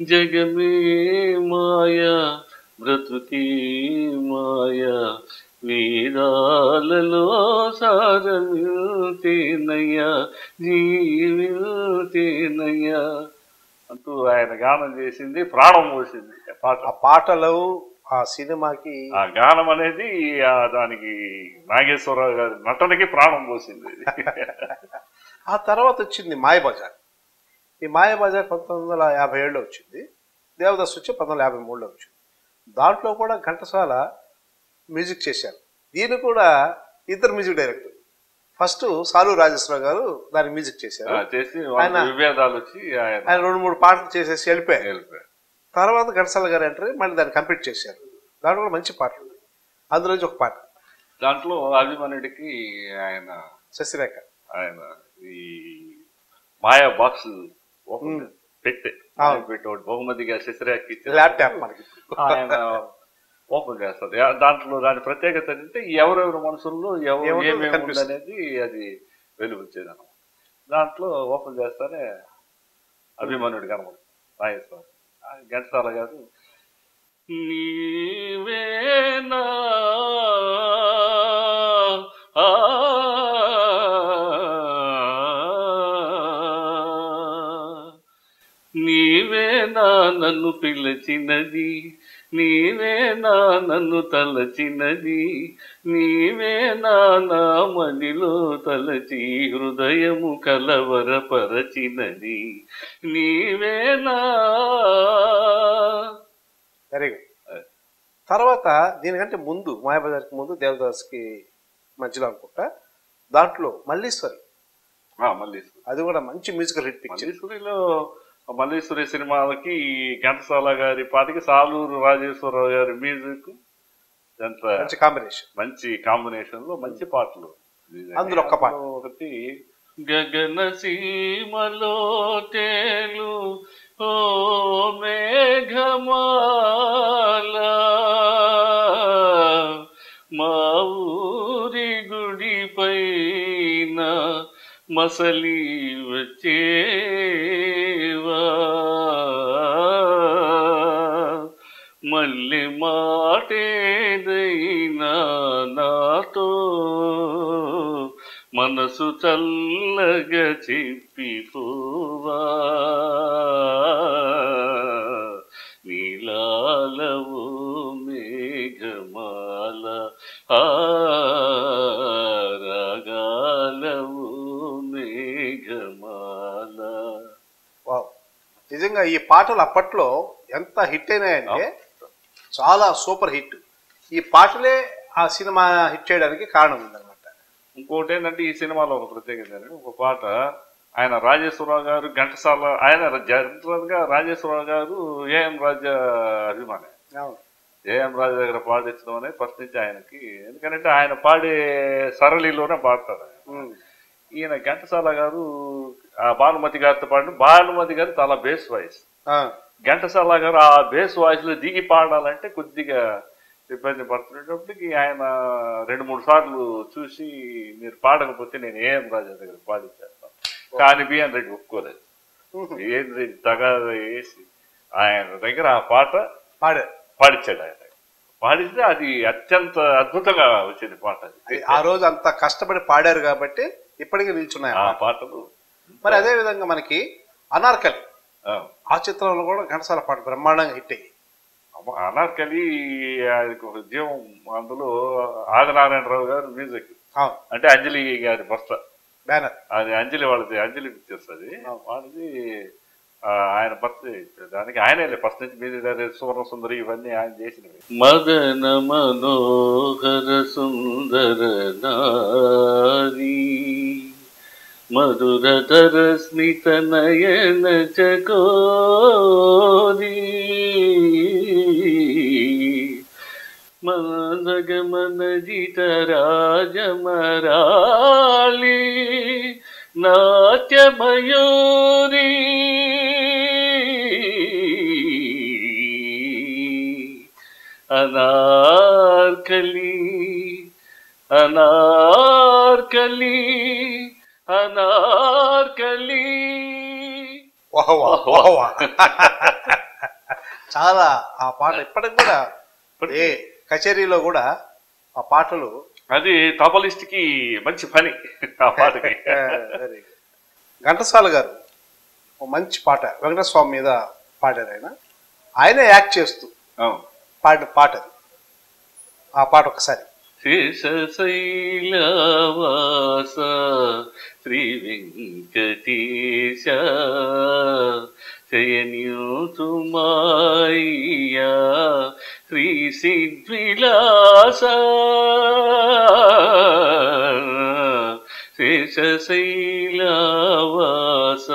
జగమే మాయా బ్రతుకి మాయా వేదాలలో సారమిల్తేనయ్యా జీవిల్తేనయ్యా అంటూ ఆయన గానం చేసింది ప్రాణం పోసింది ఆ పాట. ఆ పాటలు ఆ సినిమాకి ఆ గానం అనేది ఆ దానికి నాగేశ్వరరావు గారి నటనకి ప్రాణం పోసింది. ఆ తర్వాత వచ్చింది మాయబజార్. ఈ మాయబజార్ పంతొమ్మిది వందల యాభై ఏడులో వచ్చింది దేవదాస్ వచ్చి పంతొమ్మిది వందల యాభై మూడులో వచ్చింది. దాంట్లో కూడా ఘంటసాల మ్యూజిక్ చేశారు దీన్ని కూడా ఇద్దరు మ్యూజిక్ డైరెక్టర్. ఫస్ట్ సాలు రాజేశ్వరరావు గారు దాని మ్యూజిక్ చేశారు. ఆయన- ఆయన రెండు మూడు పాటలు చేసేసి వెళ్ళిపోయారు. తర్వాత ఘంటసాల గారు ఎంటర్ మళ్ళీ దాన్ని కంప్లీట్ చేశారు. దాంట్లో మంచి పాటలు అందులోంచి ఒక పాట. దాంట్లో అభిమన్యుడికి ఆయన శశిరేఖ. ఆయన ఈ మాయా బాక్స్. పెట్టే. బహుమతిగా శశిరేఖకి ఇచ్చి ల్యాప్టాప్ మనకి. ఓపెన్ చేస్తుంది దాంట్లో దాని ప్రత్యేకత ఏంటంటే ఎవరెవరి మనసుల్లో ఎవరు ఏమేమి. అనేది అది వెలుగుచ్చేది అన్నమాట దాంట్లో ఓపెన్ చేస్తానే అభిమన్యుడు కనబడు నాగేశ్వర ఘంటసాల గారు నీవేనా నీవేనా నన్ను పిలచినది నీవేనా నన్ను తలచినది నీవేనా నా మదిలో తలచి హృదయము కలవరపరచినది. వెరీ గుడ్ తర్వాత దీనికంటే ముందు మాయాబజార్కి ముందు దేవదాస్కి మధ్యలో అనుకుంటా దాంట్లో మల్లీశ్వరి. ఆ, మల్లీశ్వరి. అది కూడా మంచి మ్యూజికల్ హిట్ పిక్చర్ మల్లీశ్వరిలో మల్లీశ్వరి సినిమాలకి ఘంటసాల గారి పాటికి సాలూరు రాజేశ్వరరావు గారి మ్యూజిక్ మంచి కాంబినేషన్ మంచి కాంబినేషన్లో మంచి పాటలు అందులో ఒక్క పాట. ఒకటి గగన సీమలో తేలు ఓ మేఘమాల మసలి వచ్చేవా? మళ్ళీ మాటేదైనా నాతో మనసు చల్లగా చెప్పిపోవా? నీలాలవు మేఘమాల ఆ నిజంగా ఈ పాటలు అప్పట్లో ఎంత హిట్ అయినాయంటే చాలా సూపర్ హిట్. ఈ పాటలే ఆ సినిమా హిట్ చేయడానికి కారణం ఉందన్నమాట. ఇంకోటి ఏంటంటే ఈ సినిమాలో ఒక ప్రత్యేకత ఒక పాట ఆయన రాజేశ్వరరావు గారు ఘంటసాల ఆయన జనరల్గా రాజేశ్వరరావు గారు ఏఎం రాజా అభిమాని. ఏఎం రాజా దగ్గర పాడించడం అనేది ఫస్ట్ నుంచి ఆయనకి. ఎందుకంటే ఆయన పాడే సరళిలోనే పాడతాడు. ఈయన ఘంటసాల గారు ఆ భానుమతి గారితో పాడిన భానుమతి గారు చాలా బేస్ వాయిస్. ఘంటసాల గారు ఆ బేస్ వాయిస్లో దిగి పాడాలంటే కొద్దిగా ఇబ్బంది పడుతున్నప్పటికి ఆయన రెండు మూడు సార్లు చూసి మీరు పాడకపోతే నేను ఏం రాజా దగ్గర పాడించేస్తాను. కానీ బిఎన్ రెడ్డి ఒప్పుకోలేదు. బిఎన్ రెడ్డి తగా వేసి ఆయన దగ్గర ఆ పాట పాడారు పాడించాడు ఆయన. పాడిస్తే అది అత్యంత అద్భుతంగా వచ్చింది పాట. అది ఆ రోజు అంత కష్టపడి పాడారు కాబట్టి ఇప్పటికీ నిల్చున్నాయి ఆ ఆ పాట. పాటలు. మరి అదే విధంగా మనకి అనార్కలి. ఆ, చిత్రంలో కూడా ఘంటసాల పాట బ్రహ్మాండంగా హిట్ అయ్యి. అనార్కలి జీవం అందులో ఆదినారాయణరావు గారు మ్యూజిక్. అంటే అంజలి గారి భర్త బ్యానర్. అది అంజలి వాళ్ళది అంజలి పిక్చర్స్ అది. వాళ్ళది ఆయన భర్త దానికి ఆయనే ఫస్ట్ నుంచి మీద సువర్ణ సుందరి ఇవన్నీ ఆయన చేసినవి. మదన మనోహర సుందర నారీ మధురధర స్మిత నయన చకోరీ. మనగమన జిత రాజమరాళి నాట్యమయూరి. అనార్కలి అనార్కలి అనార్కలి. చాలా ఆ పాట ఇప్పటికి కూడా ఏ కచేరీలో కూడా ఆ పాటలు అది తబలిస్ట్కి మంచి పని ఆ పాటకి. ఘంటసాల గారు మంచి పాట వెంకటస్వామి మీద పాడారు ఆయన. ఆయనే యాక్ట్ చేస్తూ అవును పాడిన పాట. అది ఆ పాట ఒకసారి. శేషశైలవాస శ్రీ వెంకటేశ శయన్యూతుమాయ్యా శ్రీ సిద్విలాస శేషశైలవాస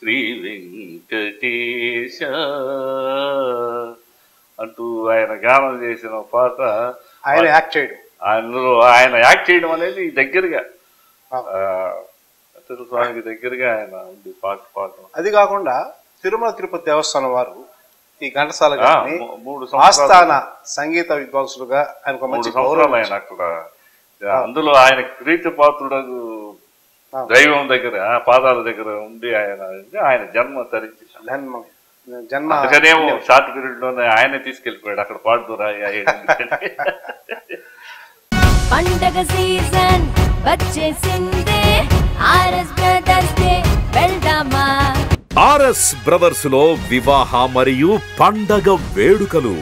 శ్రీ వెంకటేశ అంటూ ఆయన గానం చేసిన పాట ఆయన యాక్ట్ చేయడం. అందులో ఆయన యాక్ట్ చేయడం అనేది దగ్గరగా ఆ. ఆ, అతడు స్వామికి దగ్గరగా ఆయన ఉంది పాట పాడడం. అది కాకుండా తిరుమల తిరుపతి దేవస్థానం వారు ఈ ఘంటసాల మూడు ఆస్థాన సంగీత విద్వాంసులుగా ఆయన ఒక మంచి గౌరవం ఆయన అక్కడ. అందులో ఆయన ప్రీతి పాత్రుడు. దైవం దగ్గర పాదాల దగ్గర ఉండి ఆయన ఆయన జన్మ తరించి జన్మ. జన్మ షార్ట్ పీరియడ్లోనే ఆయనే తీసుకెళ్ళిపోయాడు అక్కడ పాడుతురా పండగ సీజన్ వచ్చేసిందే. ఆర్ఎస్ బ్రదర్స్ డే వెళ్దామా? ఆర్ఎస్ బ్రదర్స్లో వివాహ మరియు పండగ వేడుకలు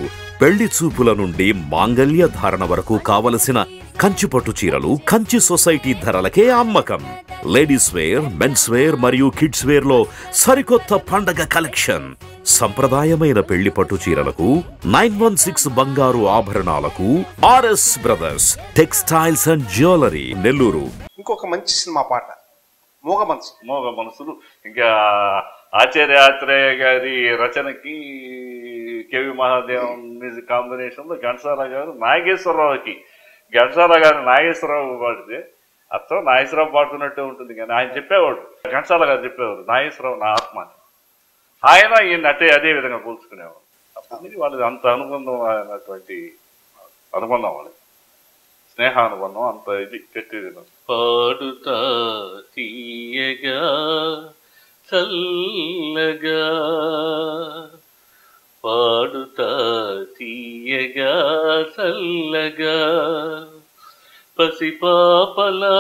పెళ్ళి చూపుల నుండి మాంగల్య ధారణ వరకు కావలసిన కంచి పట్టు చీరలు కంచి సొసైటీ ధరలకే అమ్మకం. లేడీస్ వేర్ మెన్స్ వేర్ మరియు కిడ్స్ వేర్లో సరికొత్త పండగ కలెక్షన్. సంప్రదాయమైన పెళ్ళి పట్టు చీరలకు నైన్ వన్ సిక్స్ బంగారు ఆభరణాలకు RS brothers textiles and jewellery Nellore. ఇంకొక మంచి సినిమా పాట. మూగ మనసు. మోగ మనసులు ఇంకా ఆచార్య ఆత్రేయ గారి రచనకి కేవి మహాదేవం మ్యూజిక్ కాంబినేషన్లో ఘంటసాల గారు నాగేశ్వరరావుకి. ఘంటసాల గారు నాగేశ్వరరావు పాడితే అర్థం నాగేశ్వరరావు పాడుతున్నట్టే ఉంటుంది కానీ ఆయన చెప్పేవాడు. ఘంటసాల గారు చెప్పేవాడు నాగేశ్వరరావు నా ఆత్మ అని. ఆయన ఈయన అట్టే అదే విధంగా పోల్చుకునేవాడు అప్పుడు వాళ్ళది అంత అనుబంధం అయినటువంటి అనుబంధం వాళ్ళది. స్నేహానుబంధం అంత ఇది పెట్టేది పాడుతా తీయగా చల్లగా పాడుతా తీయగా చల్లగా పసిపాపలా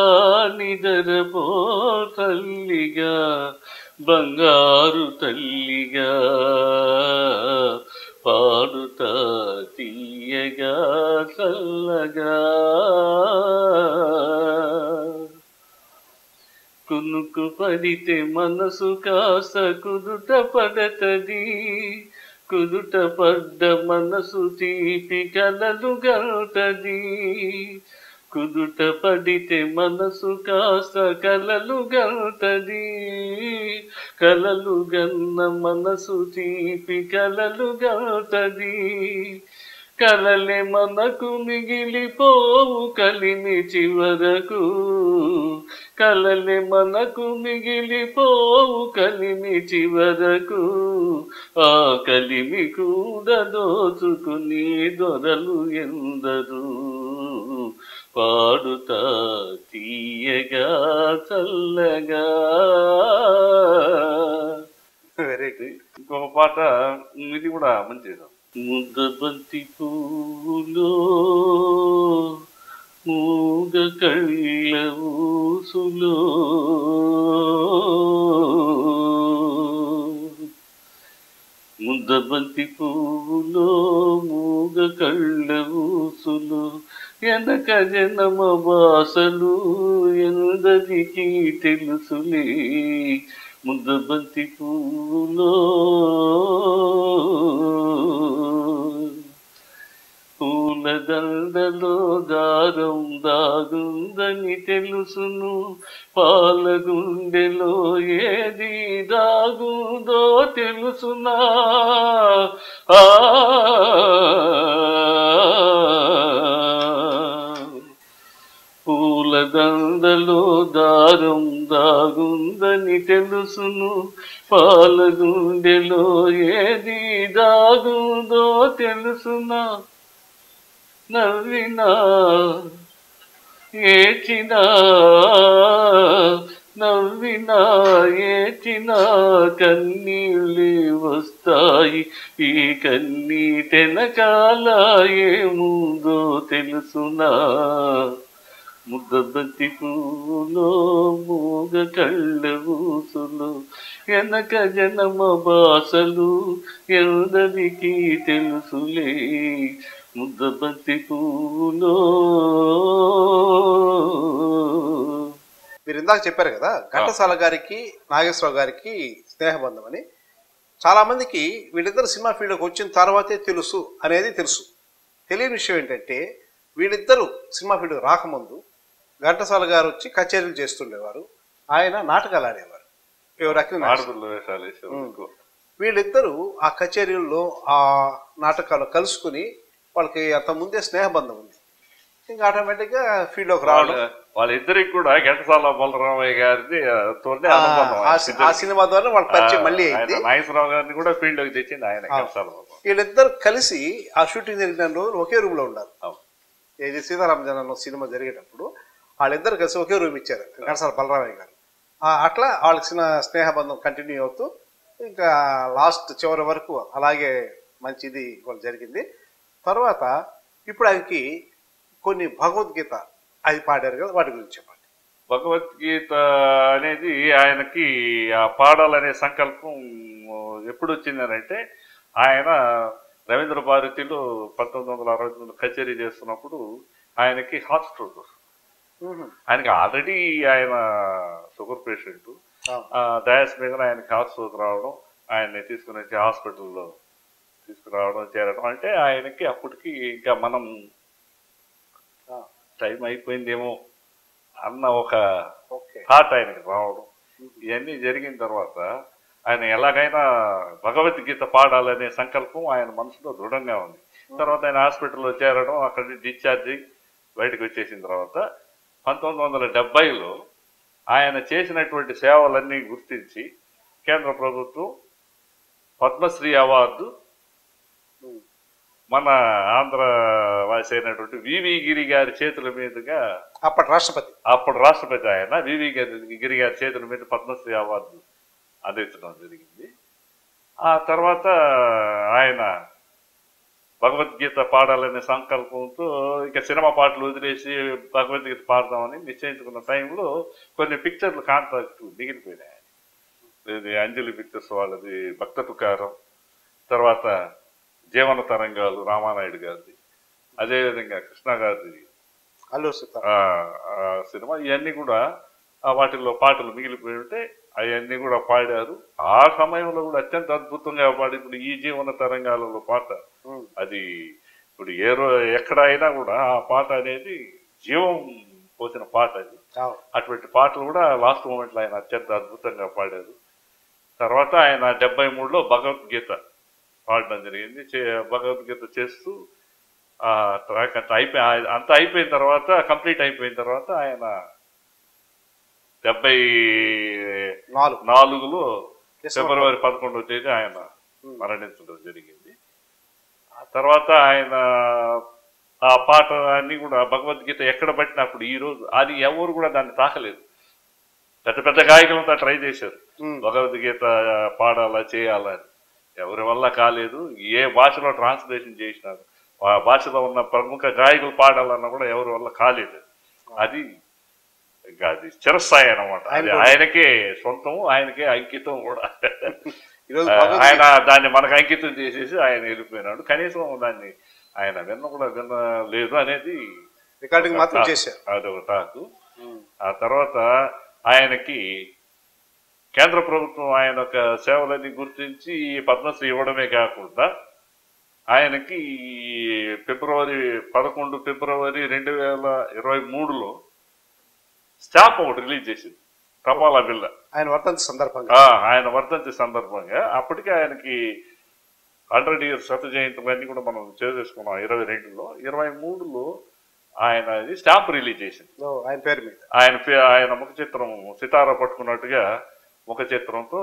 నిదరపో తల్లిగా బంగారు తల్లిగా పాడుతా తీయగా చల్లగా. కునుకు పడితే మనసు కాస్త కుదుట పడతది. కుదుట పడ్డ మనసు తీపి కలలు గంటది కుదుట పడితే మనసు కాస్త కలలు గంటది కలలు గన్న మనసు తీపి కలలు గంటది కలలే మనకు మిగిలిపోవు కలిమి చివరకు. కలలే మనకు మిగిలిపోవు కలిమి చివరకు. ఆ కలిమి కూడా దోచుకుని దొరలు ఎందరూ? పాడుతా తీయగా చల్లగా. వెరీ గుడ్ ఇంకొక పాట ఇది కూడా మంచిది. ముద్దబంతి పూలో మూగ కళ్ళ ఊసులో. ముద్దబంతి పువ్వులో మూగ కళ్ళ ఊసులు. వెనక జనమ బాసలు ఎందరికి తెలుసులే ముద్దబంతి పువ్వులో పూల పూలదండలో దారం దాగుందని తెలుసును. పాల గుండెలో ఏది దాగుందో తెలుసునా. ఆ పూల దారం దాగుందని తెలుసును. పాల గుండెలో ఏది దాగుందో తెలుసునా. నవ్వినా ఏచినా నవ్వినా ఏచినా కన్నీళ్ళే వస్తాయి. ఈ కన్నీటెనకాల ఏముందో తెలుసునా? ముద్దబంతి పూలో మూగ కళ్ళ ఊసులు వెనక జనమ బాసలు ఎందరికీ తెలుసులే? ముద్దబంతి పూలో మీరు ఇందాక చెప్పారు కదా ఘంటసాల గారికి నాగేశ్వరరావు గారికి స్నేహబంధం అని చాలా మందికి వీళ్ళిద్దరు సినిమా ఫీల్డ్కి వచ్చిన తర్వాతే తెలుసు అనేది తెలుసు. తెలియని విషయం ఏంటంటే వీళ్ళిద్దరూ సినిమా ఫీల్డ్ రాకముందు ఘంటసాల గారు వచ్చి కచేరీలు చేస్తుండేవారు. ఆయన నాటకాలు ఆడేవారు. ఎవరు. వీళ్ళిద్దరూ ఆ కచేరీల్లో ఆ నాటకాలు కలుసుకుని వాళ్ళకి అంత ముందే స్నేహబంధం ఉంది. ఇంకా ఆటోమేటిక్గా ఫీల్డ్లోకి రావడం. వాళ్ళ వాళ్ళిద్దరికి కూడా ఘంటసాల బలరామయ్య గారిది ఆ, తోనే ఆ, సినిమా ద్వారా వాళ్ళ పరిచయం మళ్ళీ అయింది. నాగేశ్వరరావు గారిని కూడా ఫీల్డ్లోకి తెచ్చింది ఆయన. ఘంటసాల. వీళ్ళిద్దరు కలిసి ఆ షూటింగ్ జరిగిన రోజులు ఒకే రూమ్లో ఉన్నారు. ఏది సీతారామ జనం సినిమా జరిగేటప్పుడు వాళ్ళిద్దరు కలిసి ఒకే రూమ్ ఇచ్చారు కనసాల బలరామయ్య గారు. అట్లా వాళ్ళకి చిన్న స్నేహబంధం కంటిన్యూ అవుతూ ఇంకా లాస్ట్ చివరి వరకు అలాగే మంచిది వాళ్ళు జరిగింది. తర్వాత ఇప్పుడు ఆయనకి కొన్ని భగవద్గీత అది పాడారు కదా వాటి గురించి చెప్పండి. భగవద్గీత అనేది ఆయనకి ఆ పాడాలనే సంకల్పం ఎప్పుడు వచ్చిందనంటే ఆయన రవీంద్ర భారతిలో పంతొమ్మిది వందల అరవై తొమ్మిది కచేరీ చేస్తున్నప్పుడు ఆయనకి హార్ట్ స్ట్రోక్ ఆయనకి ఆల్రెడీ ఆయన షుగర్ పేషెంట్. ఆ. డయాస్ మీద ఆయనకి హార్ట్ స్ట్రోక్ రావడం ఆయన్ని తీసుకుని వచ్చి హాస్పిటల్లో తీసుకురావడం చేరడం అంటే ఆయనకి అప్పటికి ఇంకా మనం. టైం అయిపోయిందేమో అన్న ఒక థాట్ ఆయనకి రావడం. ఇవన్నీ జరిగిన తర్వాత ఆయన ఎలాగైనా భగవద్గీత పాడాలనే సంకల్పం ఆయన మనసులో దృఢంగా ఉంది. తర్వాత ఆయన హాస్పిటల్లో చేరడం అక్కడి డిశ్చార్జ్ బయటకు వచ్చేసిన తర్వాత పంతొమ్మిది వందల డెబ్బైలో ఆయన చేసినటువంటి సేవలన్నీ గుర్తించి కేంద్ర ప్రభుత్వం పద్మశ్రీ అవార్డు మన ఆంధ్ర వాసి అయినటువంటి వివి గిరి గారి చేతుల మీదుగా అప్పటి రాష్ట్రపతి. అప్పుడు రాష్ట్రపతి ఆయన వివి గారి గిరి చేతుల మీద పద్మశ్రీ అవార్డు అందించడం జరిగింది. ఆ తర్వాత ఆయన భగవద్గీత పాడాలనే సంకల్పంతో ఇక సినిమా పాటలు వదిలేసి భగవద్గీత పాడదామని నిశ్చయించుకున్న టైంలో కొన్ని పిక్చర్లు కాంట్రాక్ట్ మిగిలిపోయినాయి. ఇది అంజలి పిక్చర్స్ వాళ్ళది భక్త తుకారం తర్వాత జీవన తరంగాలు రామానాయుడు గారిది అదేవిధంగా కృష్ణ గారిది ఆ సినిమా ఇవన్నీ కూడా వాటిల్లో పాటలు మిగిలిపోయి ఉంటే అవన్నీ కూడా పాడారు. ఆ సమయంలో కూడా అత్యంత అద్భుతంగా పాడి ఇప్పుడు ఈ జీవన తరంగాలలో పాట. అది ఇప్పుడు ఏ రో ఎక్కడ అయినా కూడా ఆ పాట అనేది జీవం పోసిన పాట అది. అటువంటి పాటలు కూడా లాస్ట్ మూమెంట్లో ఆయన అత్యంత అద్భుతంగా పాడారు. తర్వాత ఆయన డెబ్బై మూడులో భగవద్గీత. పాడడం జరిగింది. భగవద్గీత చేస్తూ ఆ ట్రాక్ అంతా అయిపోయి అంత అయిపోయిన తర్వాత కంప్లీట్ అయిపోయిన తర్వాత ఆయన డెబ్బై నాలుగు. నాలుగులో ఫిబ్రవరి పదకొండవ తేదీ ఆయన. మరణించడం జరిగింది. ఆ తర్వాత ఆయన ఆ పాట అన్ని కూడా భగవద్గీత ఎక్కడ పట్టినప్పుడు ఈ రోజు అది ఎవరు కూడా దాన్ని తాకలేదు. పెద్ద పెద్ద గాయకులంతా ట్రై చేశారు. భగవద్గీత పాడాలా చేయాలా అని. ఎవరి వల్ల కాలేదు ఏ భాషలో ట్రాన్స్లేషన్ చేసినారు ఆ భాషలో ఉన్న ప్రముఖ గాయకులు పాడాలన్నా కూడా ఎవరి వల్ల కాలేదు. అది ఇంకా అది చిరస్థాయి అనమాట అది ఆయన- ఆయనకే సొంతం ఆయనకే అంకితం కూడా. ఆయన దాన్ని మనకు అంకితం చేసేసి ఆయన వెళ్ళిపోయినాడు. కనీసం దాన్ని ఆయన విన్న కూడా విన్న లేదు అనేది రికార్డింగ్ మాత్రం టాక్. చేశారు. అదొక టాకు. ఉమ్. ఆ తర్వాత ఆయనకి కేంద్ర ప్రభుత్వం ఆయన యొక్క సేవలని గుర్తించి పద్మశ్రీ ఇవ్వడమే కాకుండా ఆయనకి ఫిబ్రవరి పదకొండు ఫిబ్రవరి రెండు వేల ఇరవై మూడులో స్టాంప్ ఒకటి రిలీజ్ చేసింది తపాలా బిల్ల ఆయన వర్ధంతి సందర్భంగా. ఆయన వర్ధంతి సందర్భంగా అప్పటికే ఆయనకి హండ్రెడ్ ఇయర్స్ శత జయంతులు అన్ని కూడా మనం చేసేసుకున్నాం ఇరవై రెండులో. ఇరవై మూడులో ఆయన స్టాంప్ రిలీజ్ చేసింది. ఆయన పేరు మీద. ఆయన ఆయన ముఖ చిత్రం సితారా పట్టుకున్నట్టుగా ముఖ చిత్రంతో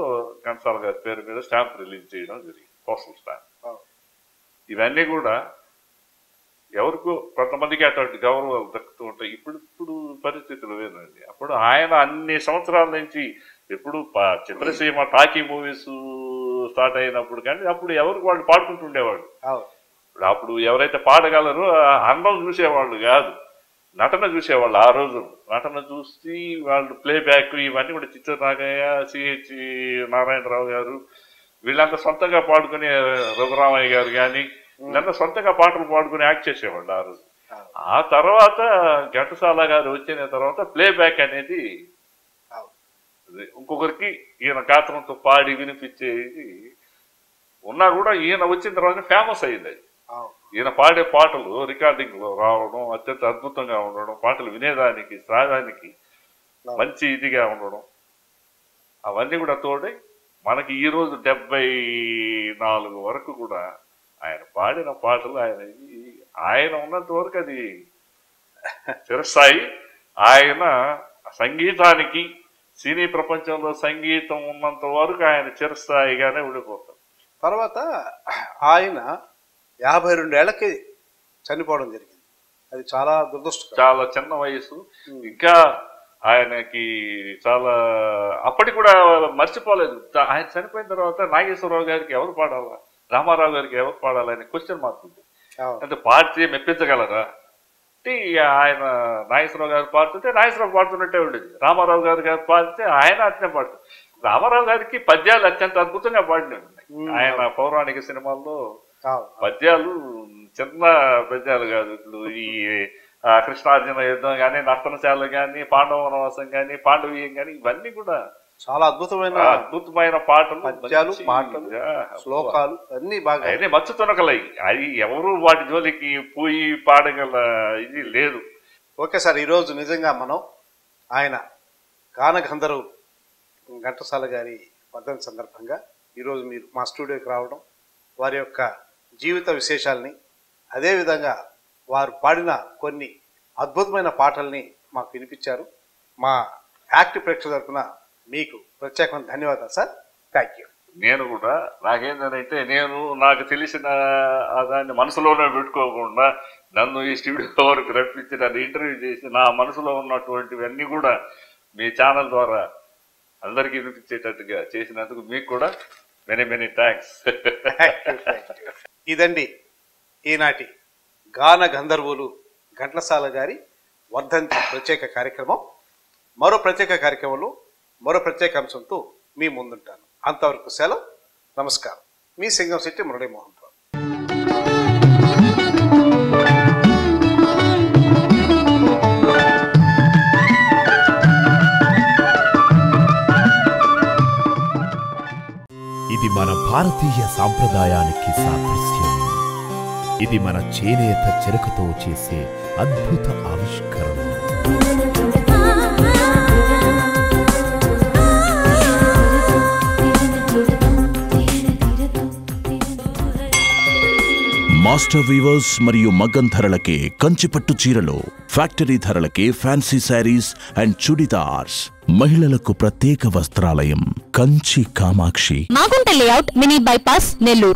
ఘంటసాల గారి పేరు మీద స్టాంప్ రిలీజ్ చేయడం జరిగింది పోస్టల్ స్టాంప్. ఇవన్నీ కూడా ఎవరికో కొంతమందికి అటువంటి గౌరవాలు దక్కుతూ ఉంటాయి. ఇప్పుడు ఇప్పుడు పరిస్థితులు వేరండి. అప్పుడు ఆయన అన్ని సంవత్సరాల నుంచి ఎప్పుడు చిత్రసీమ టాకీ మూవీస్ స్టార్ట్ అయినప్పుడు కానీ అప్పుడు ఎవరికి వాళ్ళు పాడుకుంటుండేవాళ్ళు. ఇప్పుడు అప్పుడు ఎవరైతే పాడగలరో అందం చూసేవాళ్ళు కాదు. నటన చూసేవాళ్ళు ఆ రోజు. నటన చూసి వాళ్ళు ప్లే బ్యాక్ ఇవన్నీ కూడా చిత్ర నాగయ్య సిహెచ్ నారాయణరావు గారు వీళ్ళంతా సొంతంగా పాడుకునే రఘురామయ్య గారు కానీ వీళ్ళంతా సొంతంగా పాటలు పాడుకుని యాక్ట్ చేసేవాళ్ళు ఆ రోజు. ఆ. తర్వాత ఘంటసాల గారు వచ్చిన తర్వాత ప్లే బ్యాక్ అనేది ఇంకొకరికి ఈయన గాత్రంతో పాడి వినిపించేది ఉన్నా కూడా ఈయన వచ్చిన తర్వాత ఫేమస్ అయింది అది. ఈయన పాడే పాటలు రికార్డింగ్లో రావడం అత్యంత అద్భుతంగా ఉండడం పాటలు వినేదానికి శ్రావానికి మంచి ఇదిగా ఉండడం. అవన్నీ కూడా తోడై మనకి ఈ రోజు డెబ్బై నాలుగు వరకు కూడా ఆయన పాడిన పాటలు ఆయన ఆయన ఉన్నంత వరకు అది చిరస్థాయి. ఆయన సంగీతానికి సినీ ప్రపంచంలో సంగీతం ఉన్నంత వరకు ఆయన చిరస్థాయిగానే ఉండిపోతారు తర్వాత ఆయన యాభై రెండేళ్ళకి చనిపోవడం జరిగింది. అది చాలా దురదృష్టకరం. చాలా చిన్న వయసు ఇంకా ఆయనకి చాలా అప్పటికి కూడా మర్చిపోలేదు. ఆయన చనిపోయిన తర్వాత నాగేశ్వరరావు గారికి ఎవరు పాడాలా రామారావు గారికి ఎవరు పాడాలా అనే క్వశ్చన్ మార్క్ ఉంది. అంటే పాడితే మెప్పించగలరా? అంటే ఆయన నాగేశ్వరరావు గారు పాడుతుంటే నాగేశ్వరరావు పాడుతున్నట్టే ఉండేది. రామారావు గారు గారు పాడితే ఆయన అట్నే పాడుతుంది రామారావు గారికి పద్యాలు అత్యంత అద్భుతంగా పాడినాడు ఆయన పౌరాణిక సినిమాల్లో పద్యాలు చిన్న పద్యాలు కాదు. ఇప్పుడు ఈ కృష్ణార్జున యుద్ధం కానీ నర్తనశాల కానీ పాండవ వనవాసం కానీ పాండవీయం కానీ ఇవన్నీ కూడా చాలా అద్భుతమైన అద్భుతమైన పాటలు పద్యాలు, పాటలు, శ్లోకాలు అన్ని బాగా. అవన్నీ మచ్చు తునకలై అది ఎవరు వాటి జోలికి పోయి పాడగల ఇది లేదు. ఓకే సార్ ఈరోజు నిజంగా మనం ఆయన గానగంధర్వు ఘంటసాల గారి వర్ధంతి సందర్భంగా ఈరోజు మీరు మా స్టూడియోకి రావడం వారి యొక్క జీవిత విశేషాలని అదేవిధంగా వారు పాడిన కొన్ని అద్భుతమైన పాటల్ని మాకు వినిపించారు. మా యాక్టివ్ ప్రేక్షకుల తరపున మీకు ప్రత్యేకమైన ధన్యవాదాలు సార్. థ్యాంక్ యూ నేను కూడా నాకేంటంటే నేను నాకు తెలిసిన దాన్ని మనసులోనే పెట్టుకోకుండా నన్ను ఈ స్టూడియో వరకు రప్పించి నన్ను ఇంటర్వ్యూ చేసి నా మనసులో ఉన్నటువంటివన్నీ కూడా మీ ఛానల్ ద్వారా అందరికీ వినిపించేటట్టుగా చేసినందుకు మీకు కూడా మెనీ మెనీ థ్యాంక్స్ ఇదండి ఈనాటి గాన గంధర్వులు ఘంటసాల గారి వర్ధంతి ప్రత్యేక కార్యక్రమం. మరో ప్రత్యేక కార్యక్రమంలో మరో ప్రత్యేక అంశంతో మీ ముందుంటాను. అంతవరకు సెలవు. నమస్కారం. మీ సింగం శెట్టి మురళీమోహన్. ఇది మన భారతీయ సాంప్రదాయానికి సాదృశ్యం. ఇది మన చేనేత చెరకుతో చేసే అద్భుత ఆవిష్కరణ. మాస్టర్ వీవర్స్ మరియు మగ్గం ధరలకే కంచిపట్టు చీరలు ఫ్యాక్టరీ ధరలకే ఫ్యాన్సీ శారీస్ అండ్ చుడిదార్స్ మహిళలకు ప్రత్యేక వస్త్రాలయం Kanchi Kamakshi. Magunta layout mini bypass Nellore.